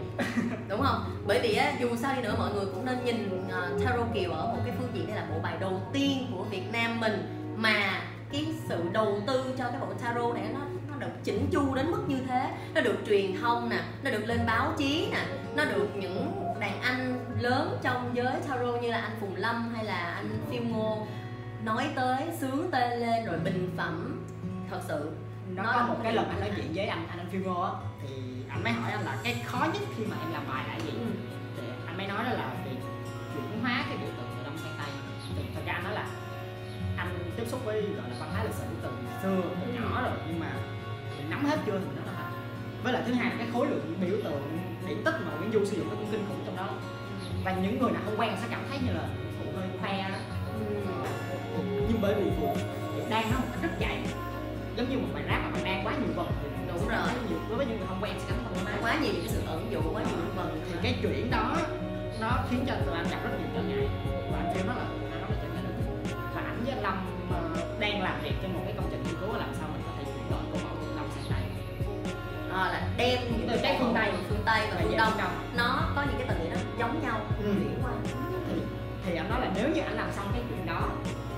đúng không? Bởi vì á, dù sao đi nữa mọi người cũng nên nhìn uh, tarot kiều ở một cái phương diện đây là bộ bài đầu tiên của Việt Nam mình mà cái sự đầu tư cho cái bộ tarot này nó nó được chỉnh chu đến mức như thế. Nó được truyền thông nè nó được lên báo chí nè nó được những đàn anh lớn trong giới tarot như là anh Phùng Lâm hay là anh Phiêu Ngô nói tới sướng tên lên rồi bình phẩm. Thật sự nó Nó có một cái lần anh nói chuyện với anh anh anh Phil Ngô á thì anh mới hỏi anh là cái khó nhất khi mà em làm bài là gì? Ừ. thì anh mới nói đó là việc chuyển hóa cái biểu tượng từ đông sang tây. Thì thật ra anh nói là anh tiếp xúc với gọi là văn hóa lịch sử từ xưa từ nhỏ rồi nhưng mà mình nắm hết chưa thì nó là thật. Với lại thứ hai là cái khối lượng biểu tượng điển tích mà Nguyễn Du sử dụng nó cũng kinh khủng trong đó. Và những người nào không quen sẽ cảm thấy như là phụ hơi khoe đó. Ừ. nhưng bởi vì phụ đang nó một cách rất dạy. Giống như một bài rap mà bạn đang quá nhiều vần thì Đúng rồi. Nhiều. Đối với những người không quen sẽ cảm thấy thoải mái quá nhiều cái sự ẩn dụ quá nhiều vần thì cái chuyện đó nó khiến cho tụi anh gặp rất nhiều trở ngại. Và anh kêu nó là nó là trở ngại được. Và ảnh với Lâm ờ, đang làm việc trên một cái công trình nghiên cứu là làm sao mình có thể chuyển đổi của mẫu à, là đem những Từ cái phương Tây. phương tây và Về phương đông nó có những cái tầng nghĩa nó giống nhau Ừ. chuyển qua thì thì anh nói là nếu như anh làm xong cái chuyện đó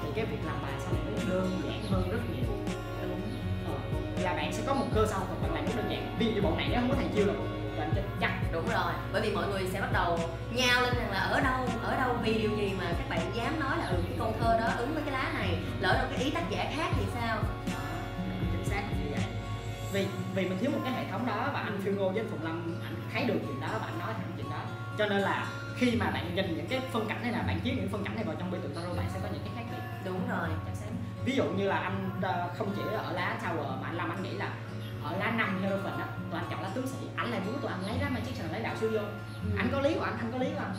thì cái việc làm bài sau này nó đơn giản hơn rất nhiều. Đúng. Ờ, là bạn sẽ có một cơ sở học tập bạn làm rất đơn giản như bộ này nếu không có thầy chiêu là bạn chắc chắc. Đúng rồi bởi vì mọi người sẽ bắt đầu nhao lên rằng là ở đâu ở đâu vì điều gì mà các bạn dám nói là ừ cái câu thơ đó ứng với cái lá này lỡ đâu cái ý tác giả khác thì sao vì vì mình thiếu một cái hệ thống đó và anh Phil Ngô với anh Phùng Lâm anh thấy được chuyện đó và anh nói thẳng chuyện đó. Cho nên là khi mà bạn nhìn những cái phân cảnh này là bạn chiếu những phân cảnh này vào trong biểu tượng tarot bạn sẽ có những cái khác biệt. Đúng rồi. Chắc chắn ví dụ như là anh ờ, không chỉ ở lá Tower mà anh Lâm anh nghĩ là ở lá năm Hierophant á tụi anh chọn lá tướng sĩ anh lại muốn tụi anh lấy lá Magician lấy đạo siêu vô. Anh có lý của anh anh có lý của anh.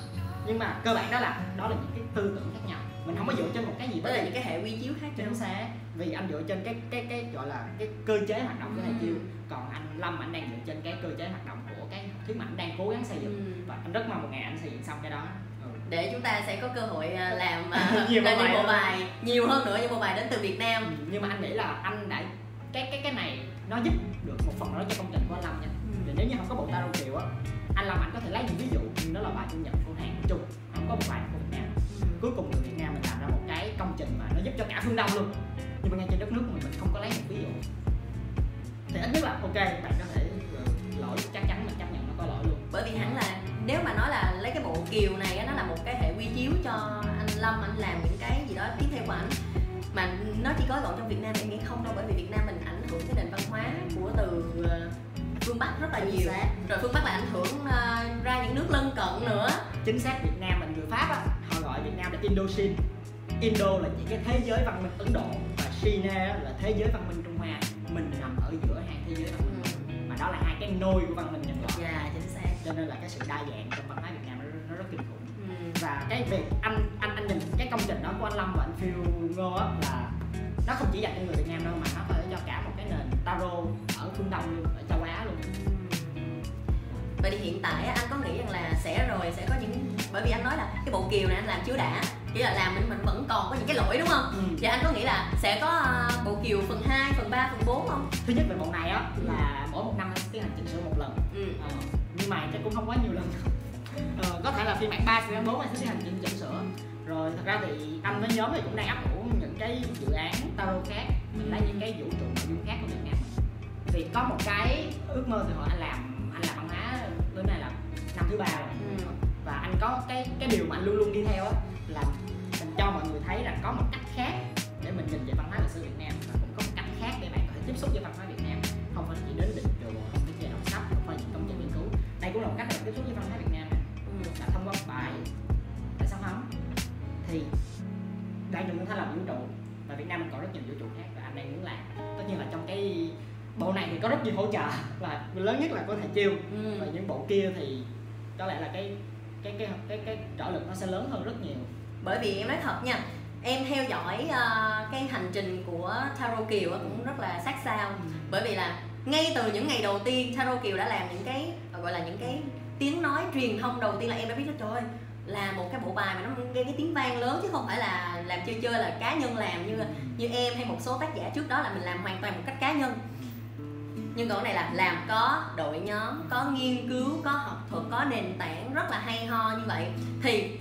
Nhưng mà cơ bản đó là đó là những cái tư tưởng khác nhau. Mình không có dựa trên một cái gì đó là những cái hệ quy chiếu khác chính xác vì anh dựa trên cái cái cái gọi là cái cơ chế hoạt động của thầy Ừ. chiêu còn anh lâm anh đang dựa trên cái cơ chế hoạt động của cái học thuyết mà anh đang cố gắng xây dựng. Ừ. và anh rất mong một ngày anh xây dựng xong cái đó. Ừ. để chúng ta sẽ có cơ hội à, làm à, Nhiều làm bộ những bài bộ hơn. bài nhiều hơn nữa những bộ bài đến từ Việt Nam. Ừ, nhưng mà anh nghĩ là anh đã cái cái cái này nó giúp được một phần đó cho công trình của anh lâm nha. Vì nếu như không có bộ tarot kiều á anh lâm anh có thể lấy những ví dụ đó là bài chủ nhật của hàng chung không có một bài của Việt Nam. Cuối cùng người Việt Nam mình làm ra một cái công trình mà nó giúp cho cả phương Đông luôn nhưng mà ngay trên đất nước mình mình không có lấy một ví dụ. Thì ít nhất là ok bạn có thể ừ, lỗi chắc chắn mình chấp nhận nó có lỗi luôn. Bởi vì hẳn là nếu mà nói là lấy cái bộ kiều này á, nó là một cái hệ quy chiếu cho anh Lâm anh làm những cái gì đó tiếp theo của ảnh. Mà nó chỉ có gọn trong Việt Nam em nghĩ không đâu bởi vì Việt Nam mình ảnh hưởng cái nền văn hóa của từ ờ, phương Bắc rất là nhiều. xác. rồi phương Bắc là ảnh hưởng ờ, ra những nước lân cận nữa. Chính xác Việt Nam mình người Pháp á họ gọi Việt Nam là Indochine Indo là những cái thế giới văn minh Ấn Độ China là thế giới văn minh Trung Hoa. Mình nằm ở giữa hai thế giới văn minh. Mà đó là hai cái nôi của văn minh nhân loại dạ chính xác. Cho nên là cái sự đa dạng trong văn hóa Việt Nam nó, nó rất kinh khủng. Ừ. và cái việc anh anh anh nhìn cái công trình đó của anh Lâm và anh Phiêu Ngô á là nó không chỉ dành cho người Việt Nam đâu mà nó có thể cho cả một cái nền tarot ở phương Đông luôn ở châu Á luôn. Vậy thì hiện tại anh có nghĩ rằng là sẽ rồi sẽ có những bởi vì anh nói là cái bộ kiều này anh làm chưa đã chỉ là làm mình mình vẫn còn có những cái lỗi đúng không? ừ. Thì anh có nghĩ là sẽ có à, bộ kiều phần 2, phần 3, phần 4 không? thứ nhất về bộ này á là mỗi một năm anh tiến hành chỉnh sửa một lần Ừ. Ờ, nhưng mà chắc cũng không quá nhiều lần ờ, có thể là phiên bản 3 phiên bản 4 anh sẽ tiến hành chỉnh, sửa rồi thật ra thì anh với nhóm thì cũng đang ấp ủ những cái dự án tarot khác mình lấy những cái vũ trụ nội dung khác của Việt Nam thì có một cái ước mơ từ hồi anh làm anh làm văn hóa đến nay là năm thứ ba rồi Ừ. và anh có cái cái điều mà anh luôn luôn đi theo á là mình cho mọi người thấy rằng có một cách khác để mình nhìn về văn hóa lịch sử Việt Nam và cũng có một cách khác để bạn có thể tiếp xúc với văn hóa Việt Nam không phải chỉ đến định chùa không phải chỉ đọc sách không phải những công trình nghiên cứu đây cũng là một cách để tiếp xúc với văn hóa Việt Nam. Ừ. là thông qua bài tại sao không thì đây đừng có làm vũ trụ và Việt Nam mình còn rất nhiều vũ trụ khác và anh đang muốn làm tất nhiên là trong cái bộ này thì có rất nhiều hỗ trợ và lớn nhất là có thể chiêu Ừ. và những bộ kia thì có lẽ là cái cái cái cái cái trợ lực nó sẽ lớn hơn rất nhiều. Bởi vì em nói thật nha Em theo dõi à, cái hành trình của Tarot Kiều cũng rất là sát sao. Bởi vì là ngay từ những ngày đầu tiên Tarot Kiều đã làm những cái gọi là những cái tiếng nói truyền thông đầu tiên là em đã biết đó trời ơi là một cái bộ bài mà nó gây cái tiếng vang lớn chứ không phải là làm chơi chơi là cá nhân làm như như em hay một số tác giả trước đó là mình làm hoàn toàn một cách cá nhân. Nhưng còn cái này là làm có đội nhóm có nghiên cứu có học thuật có nền tảng rất là hay ho như vậy. Thì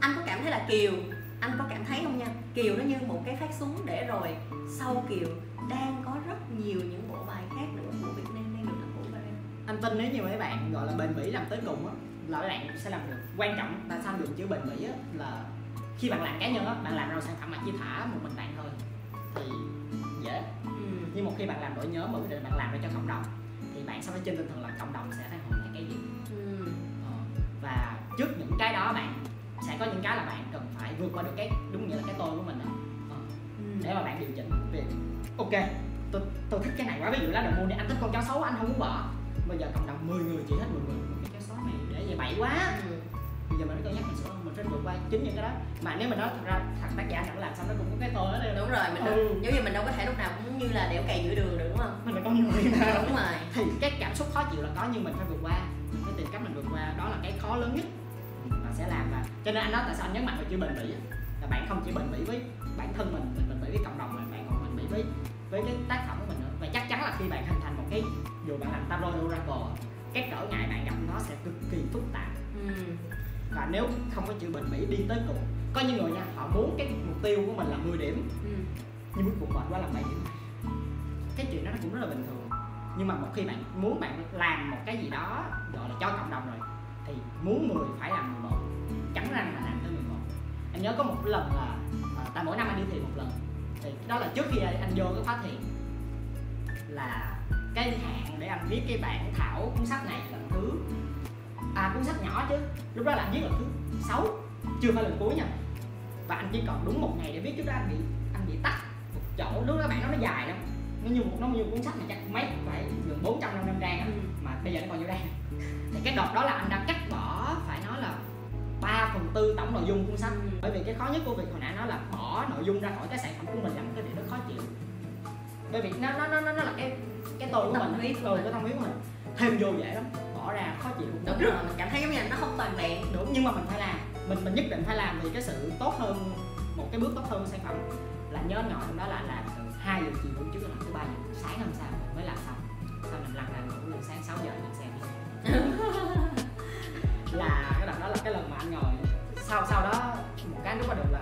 anh có cảm thấy là kiều anh có cảm thấy không nha? Kiều nó như một cái phát súng để rồi sau kiều đang có rất nhiều những bộ bài khác nữa của việt nam đang được ủ và ra anh tin nếu như mấy bạn gọi là bền bỉ làm tới cùng á là bạn sẽ làm được quan trọng. Tại sao dùng chữ bền bỉ á là khi bạn làm cá nhân á bạn làm ra sản phẩm mà chỉ thả một mình bạn thôi thì dễ. Ừ. nhưng một khi bạn làm đội nhóm và quyết định bạn làm ra cho cộng đồng thì bạn sẽ phải trên tinh thần là cộng đồng sẽ phải hoàn thành cái gì và trước những cái đó bạn sẽ có những cái là bạn cần phải vượt qua được cái đúng nghĩa là cái tôi của mình đó. Ờ, Ừ. để mà bạn điều chỉnh về ok tôi tôi thích cái này quá ví dụ lá đồng môn này anh thích con chó xấu anh không muốn bỏ. Bây giờ cộng đồng 10 người chỉ hết 10 người. Cái chó xấu này để vậy bậy quá. Bây giờ mình mới cân nhắc mình sửa mình phải vượt qua chính những cái đó. Mà nếu mình nói thật ra thằng tác giả nào làm xong nó cũng có cái tôi ở đây đúng rồi mình Ừ. giống như mình đâu có thể lúc nào cũng như là đẽo cày giữa đường được đúng không? Mình là con người mà. Đúng rồi. Thì cái cảm xúc khó chịu là có nhưng mình phải vượt qua. phải tìm cách mình vượt qua đó là cái khó lớn nhất. Và sẽ làm và cho nên anh nói tại sao anh nhấn mạnh vào chữ bền bỉ là bạn không chỉ bền bỉ với bản thân mình mình bền bỉ với cộng đồng mà bạn còn bền bỉ với với cái tác phẩm của mình nữa. Và chắc chắn là khi bạn hình thành một cái dù bạn làm tarot hay oracle cái trở ngại bạn gặp nó sẽ cực kỳ phức tạp. Ừ. và nếu không có chữ bền bỉ đi tới cùng có những người nha họ muốn cái mục tiêu của mình là 10 điểm. Ừ. nhưng cuối cùng mệt quá làm 7 điểm cái chuyện đó nó cũng rất là bình thường nhưng mà một khi bạn muốn bạn làm một cái gì đó, gọi là cho cộng đồng rồi, thì muốn 10 phải làm 11 chẳng rằng là làm tới 11 anh nhớ có một lần là à, tại mỗi năm anh đi thiền một lần. Thì đó là trước khi anh vô cái khóa thiền là cái hạn để anh viết cái bản thảo cuốn sách này lần thứ à cuốn sách nhỏ chứ. Lúc đó là anh viết lần thứ sáu, chưa phải lần cuối nha. Và anh chỉ còn đúng một ngày để viết, trước đó anh bị anh bị tắt một chỗ. Lúc đó bạn nó nó dài lắm nó như một nó như cuốn sách mà chắc mấy phải gần 400 năm trang á. Ừ. mà bây giờ nó còn nhiêu đây. Thì cái đợt đó là anh đã cắt bỏ phải nói là 3 phần tư tổng nội dung cuốn sách. Ừ. bởi vì cái khó nhất của việc hồi nãy nó là bỏ nội dung ra khỏi cái sản phẩm của mình là một cái điều rất khó chịu. Bởi vì nó nó nó nó là cái cái tôi của mình huyết của ừ, tâm huyết của mình. Thêm vô dễ lắm. Bỏ ra khó chịu. Đúng rồi mình cảm thấy giống như là nó không toàn vẹn. Đúng nhưng mà mình phải làm. Mình mình nhất định phải làm vì cái sự tốt hơn một cái bước tốt hơn sản phẩm. Là nhớ nhỏ trong đó là làm từ hai giờ chiều hôm trước là tới ba giờ sáng hôm sau mới làm xong. Sau mình lăn ra ngủ đến sáng 6 giờ nhận xe đi là cái lần đó là cái lần mà anh ngồi. Sau sau đó một cái lúc bắt được là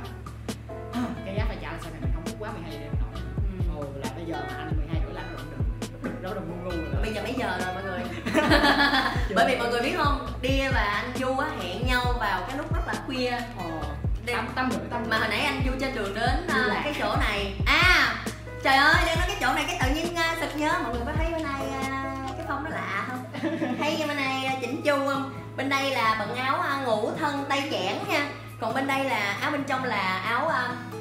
"À, cái giá phải trả là sau này mình không hút quá 12 đêm nổi Ừ. ồ là bây giờ mà anh 12 rưỡi là anh rồi đừng đó đừng ngu ngu rồi. Bây giờ mấy giờ rồi mọi người? Bởi vì mọi người biết không Dia và anh Du á hẹn nhau vào cái lúc rất là khuya. Ồ, Đi- tám tám rưỡi tám mà hồi nãy anh Du trên đường đến lạc. cái chỗ này. À trời ơi đang nói cái chỗ này cái tự nhiên à, sực nhớ mọi người có thấy bên này à, cái phong nó lạ không? Thấy bên này à, chỉnh chu không? Bên đây là bận áo ngủ thân tay giãn nha. Còn bên đây là áo bên trong là áo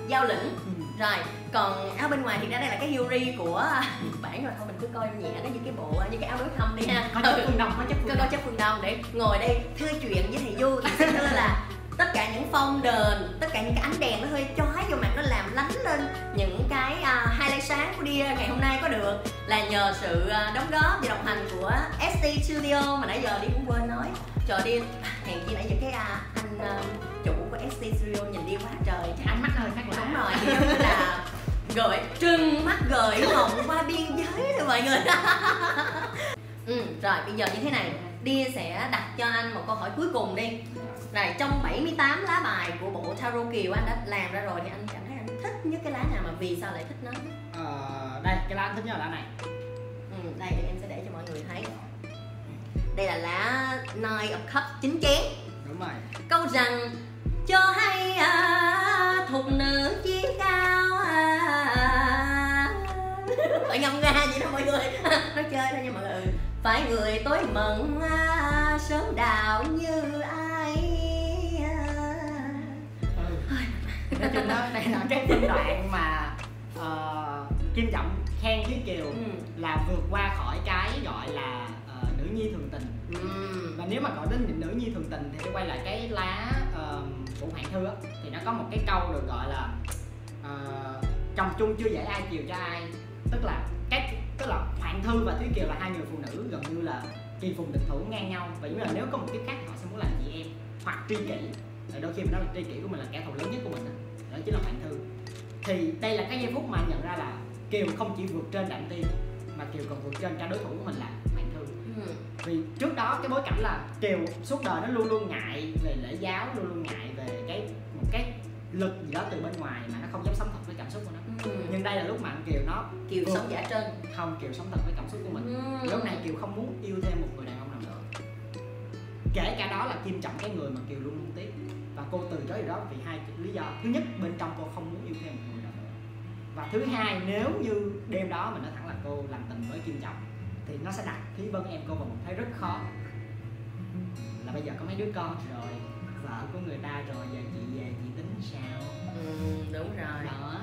giao lĩnh Ừ. rồi còn áo bên ngoài thì ra đây là cái Yuri của Bản rồi. Thôi mình cứ coi nhẹ cái như cái bộ như cái áo đối thâm đi ha. Có chất phương đông có chất phương đông. có chất phương đông. Để ngồi đây thưa chuyện với thầy Du thưa là tất cả những phong đền tất cả những cái ánh đèn nó hơi chói vô mặt nó làm lánh lên những cái uh, highlight sáng của Dia ngày hôm nay có được. Là nhờ sự à, đóng góp và đồng hành của ST Studio mà nãy giờ đi cũng quên nói. Trời đi hèn chi nãy giờ cái à, anh à, chủ của ST Studio nhìn đi quá trời. Ánh mắt hơi khác lạ đúng rồi thì là gợi trừng mắt gợi hồng qua biên giới rồi mọi người. Ừ, rồi bây giờ như thế này. Dia sẽ đặt cho anh một câu hỏi cuối cùng đi Rồi trong 78 lá bài của bộ Tarot Kiều anh đã làm ra rồi thì anh cảm thấy anh thích nhất cái lá nào mà vì sao lại thích nó? Ờ, đây cái lá anh thích nhất là lá này. Ừ, Đây thì em sẽ để cho mọi người thấy. Đây là lá Nine of Cups chín chén. Đúng rồi. Câu rằng cho hay à, thục nữ chí cao à. phải ngâm nga vậy đó mọi người. Nói chơi thôi nha mọi người. Phải người tối mộng à, sớm đào như ai nói chung đó đây là cái phân đoạn mà ờ, kim trọng khen với kiều Ừ. là vượt qua khỏi cái gọi là ờ, nữ nhi thường tình. Ừ. và nếu mà gọi đến nữ nhi thường tình thì tôi quay lại cái lá ờ, của hoàng thư á thì nó có một cái câu được gọi là ờ, chồng chung chưa dễ ai chiều cho ai. Tức là cái tức là hoàng thư và thúy kiều là hai người phụ nữ gần như là kỳ phùng địch thủ ngang nhau. Và giống như là nếu có một kiếp khác họ sẽ muốn làm chị em hoặc tri kỷ. Đôi khi mình nói là tri kỷ của mình là kẻ thù lớn nhất của mình đó, đó chính là hoàng thư thì đây là cái giây phút mà anh nhận ra là kiều không chỉ vượt trên đạm tiên mà kiều còn vượt trên cả đối thủ của mình là hoàng thư. Ừ. vì trước đó cái bối cảnh là kiều suốt đời nó luôn luôn ngại về lễ giáo luôn luôn ngại về cái một cái lực gì đó từ bên ngoài mà nó không dám sống thật với cảm xúc của nó. Ừ. nhưng đây là lúc mà anh kiều nó kiều sống giả trên không kiều sống thật với cảm xúc của mình. Ừ. lúc này kiều không muốn yêu thêm một người đàn ông nào nữa. Kể cả đó là kim trọng cái người mà kiều luôn luôn tiếc cô từ chối điều đó vì hai lý do. Thứ nhất bên trong cô không muốn yêu thêm một người nào nữa. Và thứ hai nếu như đêm đó mình nói thẳng là cô làm tình với kim trọng thì nó sẽ đặt khí vân em cô vào một thế rất khó. Là bây giờ có mấy đứa con rồi vợ của người ta rồi giờ chị về chị tính sao? Ừ, đúng rồi. Đó.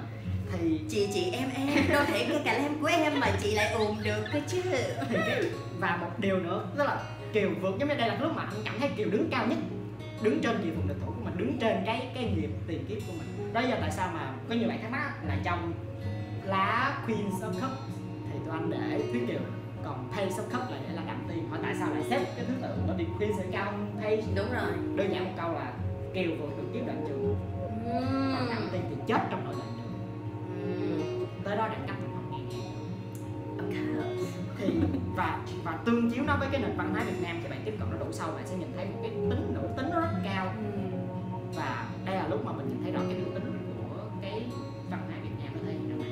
Thì chị chị em em đâu thể cái cả em của em mà chị lại ùm được cơ chứ. Thì cái và một điều nữa tức là kiều vượt giống như đây là lúc mà anh cảm thấy kiều đứng cao nhất đứng trên kỳ phùng địch thủ đứng trên cái cái nghiệp tiền kiếp của mình. Đó là tại sao mà có nhiều bạn thắc mắc là trong lá queen of cup thì tụi anh để thúy kiều còn page of cup là để là đạm tiên hỏi tại sao lại xếp cái thứ tự bởi vì queen sẽ cao hơn page đúng rồi. Đơn giản một câu là kiều vượt được kiếp đoạn trường. Còn đạm tiên thì chết trong nội đoạn trường. Tới đó đẳng cấp thì và và tương chiếu nó với cái nền văn hóa Việt Nam khi bạn tiếp cận nó đủ sâu bạn sẽ nhìn thấy một cái tính nữ tính nó rất cao lúc mà mình nhìn thấy rõ cái nữ tính của cái văn hóa Việt Nam nó thể hiện ra ngoài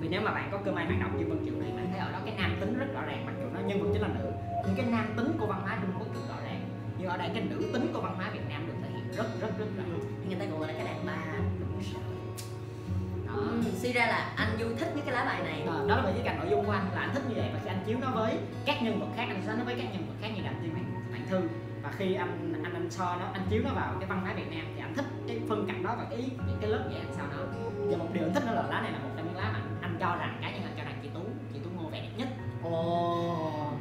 vì nếu mà bạn có cơ may bạn đọc như Vân Kiều này bạn thấy ở đó cái nam tính rất rõ ràng mặc dù nó nhân vật chính là nữ nhưng cái nam tính của văn hóa Trung Quốc rất rõ ràng. Nhưng ở đây cái nữ tính của văn hóa Việt Nam được thể hiện rất rất rất rõ. Người ta gọi là cái đàn bà. Đó. Ừ. suy ra là anh du thích với cái lá bài này. Ờ, đó là bởi cái cạnh nội dung của anh là anh thích như vậy và khi anh chiếu nó với các nhân vật khác anh so nó với các nhân vật khác như đạm tiên hoàng, hoàng thư. Và khi anh anh anh so nó anh chiếu nó vào cái văn hóa Việt Nam thì anh thích cái phân cảnh đó và cái ý những cái lớp dạy sao đó. Và một điều anh thích nữa là lá này là một trong những lá mà anh, cho rằng cá nhân anh cho rằng chị tú chị tú ngô vẻ đẹp nhất. Ồ.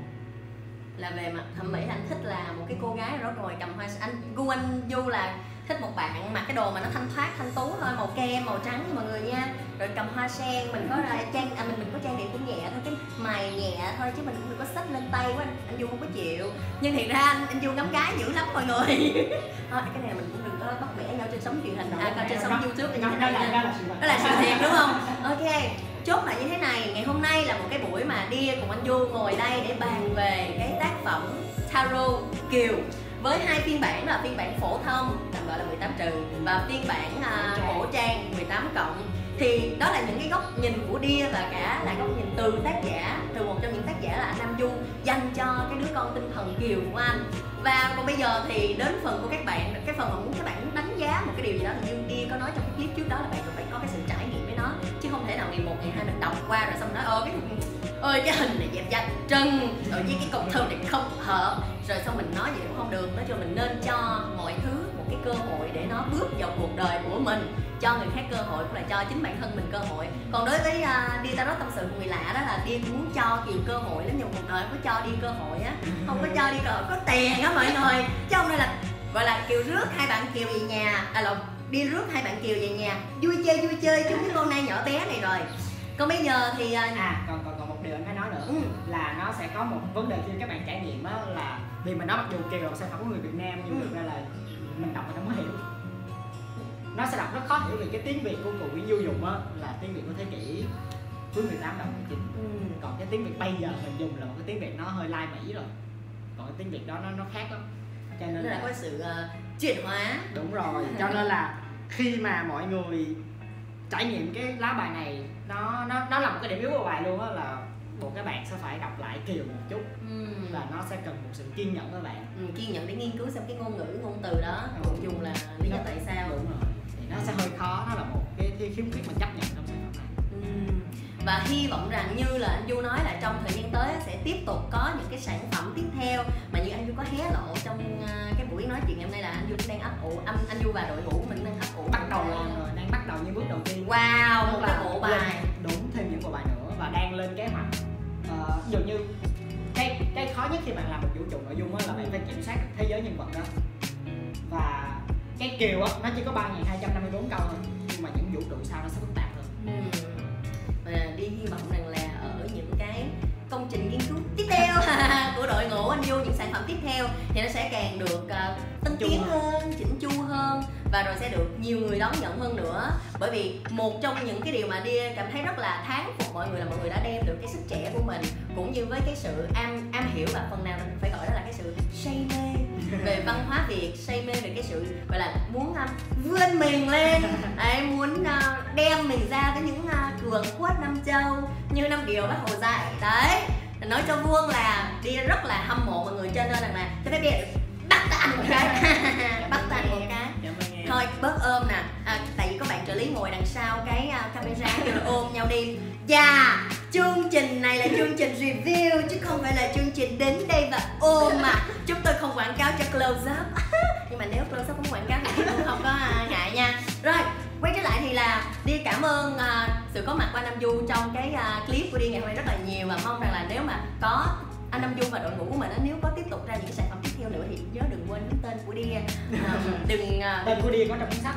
Là về mặt thẩm mỹ là anh thích là một cái cô gái đó ngồi cầm hoa anh gu anh du là thích một bạn mặc cái đồ mà nó thanh thoát thanh tú thôi màu kem màu trắng như mọi người nha. Rồi cầm hoa sen mình có là trang à, mình mình có trang điểm cũng nhẹ thôi cái mày nhẹ thôi chứ mình cũng đừng có xách lên tay quá anh, anh du không có chịu. Nhưng thiệt ra anh anh du ngắm gái dữ lắm mọi người. Thôi cái này mình cũng có bắt bẻ nhau trên sóng truyền hình à, trên sóng youtube như thế này đó là sự thiệt đúng không? Ok chốt lại như thế này. Ngày hôm nay là một cái buổi mà đi cùng anh du ngồi đây để bàn về cái tác phẩm tarot kiều với hai phiên bản là phiên bản phổ thông tạm gọi là 18 trừ và phiên bản uh, cổ trang 18 cộng. Thì đó là những cái góc nhìn của Dia và cả là góc nhìn từ tác giả từ một trong những tác giả là anh Nam Du dành cho cái đứa con tinh thần kiều của anh và còn bây giờ thì đến phần của các bạn, cái phần mà muốn các bạn đánh giá một cái điều gì đó, thì như đi có nói trong cái clip trước đó là bạn cần phải có cái sự trải nghiệm với nó, chứ không thể nào ngày một, ngày hai mình đọc qua rồi xong nói, ơ, cái ơi, cái hình này dẹp da trần rồi với cái cục thư này không hợp. Rồi xong mình nói vậy cũng không được, nói chung mình nên cho mọi thứ cơ hội để nó bước vào cuộc đời của mình cho người khác cơ hội cũng là cho chính bản thân mình cơ hội. Còn đối với uh, đi tarot tâm sự của người lạ đó là đi muốn cho kiều cơ hội đến nhiều cuộc đời không có cho đi cơ hội á không có cho đi cơ hội có tiền á mọi người. Chứ không đây là gọi là kiều rước hai bạn kiều về nhà à lộn đi rước hai bạn kiều về nhà. Vui chơi vui chơi chung với con nay nhỏ bé này rồi. Còn bây giờ thì uh, à còn còn còn một điều anh phải nói nữa ừ. là nó sẽ có một vấn đề khi các bạn trải nghiệm á là vì mình nói mặc dù kiều là sản phẩm của người việt nam nhưng ừ. thực ra là mình đọc mình không có hiểu. Nó sẽ đọc rất khó hiểu vì cái tiếng việt của cụ nguyễn du dùng á là tiếng việt của thế kỷ cuối 18 đầu 19 ừ. còn cái tiếng việt bây giờ mình dùng là một cái tiếng việt nó hơi lai mỹ rồi. Còn cái tiếng việt đó nó nó khác lắm. Cho nên nó là có sự uh, chuyển hóa. Đúng rồi cho nên là khi mà mọi người trải nghiệm cái lá bài này nó nó nó là một cái điểm yếu của bài luôn á là buộc các bạn sẽ phải đọc lại kiều một chút. Ừ. và nó sẽ cần một sự kiên nhẫn các bạn. Ừ, kiên nhẫn để nghiên cứu xem cái ngôn ngữ ngôn từ đó. Ừ. dùng là lý do tại sao. Đúng rồi. Thì nó sẽ hơi khó nó là một cái, cái khiếm khuyết mà chấp nhận trong sản phẩm này. Ừ. và hy vọng rằng như là anh Du nói là trong thời gian tới sẽ tiếp tục có những cái sản phẩm tiếp theo. Mà như anh Du có hé lộ trong uh, cái buổi nói chuyện ngày hôm nay là anh Du đang ấp ủ anh anh Du và đội ngũ mình đang ấp ủ. Bắt đầu làm rồi đang bắt đầu như bước đầu tiên. Wow một cái bộ bài. đúng thêm những bộ bài nữa và đang lên kế hoạch ví dụ như cái cái khó nhất khi bạn làm một vũ trụ nội dung á là bạn phải kiểm soát thế giới nhân vật đó và cái kiều á, nó chỉ có ba hai trăm năm mươi bốn câu thôi, nhưng mà những vũ trụ sau nó sẽ phức tạp hơn ừ. và đi hy vọng rằng là ở những cái công trình nghiên cứu tiếp theo của đội ngũ anh vô những sản phẩm tiếp theo thì nó sẽ càng được uh, tân tiến hơn. chỉnh chu hơn và rồi sẽ được nhiều người đón nhận hơn nữa. Bởi vì một trong những cái điều mà đi cảm thấy rất là thán phục mọi người là mọi người đã đem được cái sức trẻ của mình cũng như với cái sự am am hiểu và phần nào mình phải gọi đó là cái sự say mê về văn hóa việt say mê về cái sự gọi là muốn um, vươn mình lên. Đấy, muốn uh, đem mình ra với những uh, cường quất năm châu như năm điều bác hồ dạy. Đấy nói cho vuông là đi rất là hâm mộ mọi người cho nên là mà cho phép đi bắt ta ăn một cái. Bắt ta ăn một cái. Thôi bớt ôm nè. À, tại vì có bạn trợ lý ngồi đằng sau cái uh, camera kêu ôm nhau đi. Dạ chương trình này là chương trình review chứ không phải là chương trình đến đây và ôm mà chúng close up. Nhưng mà nếu close up không quảng cáo thì cũng không có ngại nha. Rồi quay trở lại thì là đi cảm ơn uh, sự có mặt của anh Nam Du trong cái uh, clip của đi ngày hôm nay rất là nhiều và mong rằng là nếu mà có anh Nam Du và đội ngũ của mình nếu có tiếp tục ra những sản phẩm tiếp theo nữa thì nhớ đừng quên cái tên của đi uh, đừng uh... tên của đi có trong cuốn sách.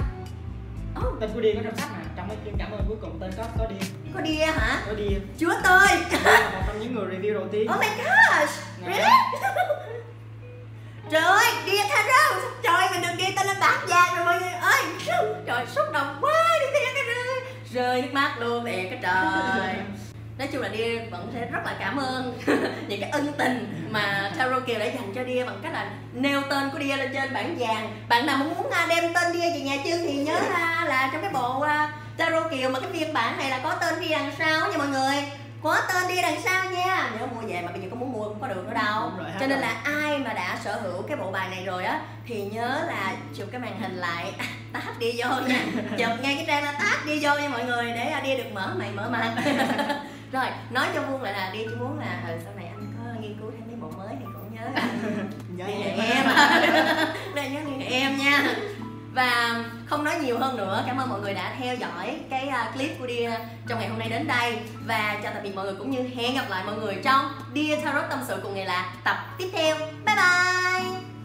Oh. tên của đi có trong sách mà. Trong cái cảm ơn cuối cùng tên có có đi có đi hả? Có đi chúa tôi. Là một trong những người review đầu tiên. Oh my gosh. Really trời ơi đi tha rau. Trời, mình đừng ghi tên lên bảng vàng rồi mọi người ơi. Trời, xúc động quá, đi theo cái rơi. Rơi nước mắt luôn, mẹ cái trời. Nói chung là đi vẫn sẽ rất là cảm ơn những cái ân tình mà Tarot Kiều đã dành cho Dia bằng cách là nêu tên của Dia lên trên bảng vàng. Bạn nào muốn à, đem tên Dia về nhà chương thì nhớ ra là trong cái bộ à, Tarot Kiều mà cái phiên bản này là có tên Dia đằng sau nha mọi người có tên đi đằng sau nha. Nếu mua về mà bây giờ có muốn mua cũng có được nữa đâu. Rồi, cho nên là ai mà đã sở hữu cái bộ bài này rồi á thì nhớ là chụp cái màn hình lại. Tát đi vô nha. Chụp ngay cái trang là tát đi vô nha mọi người để đi được mở mày mở mặt rồi nói cho vuông lại là đi chỉ muốn là ừ, sau này anh có nghiên cứu thêm mấy bộ mới thì cũng nhớ. Nhớ em. em. Nhớ em nha và không nói nhiều hơn nữa, cảm ơn mọi người đã theo dõi cái à, clip của Dia trong ngày hôm nay đến đây. Và chào tạm biệt mọi người cũng như hẹn gặp lại mọi người trong Dia Tarot tâm sự cùng ngày là tập tiếp theo. Bye bye!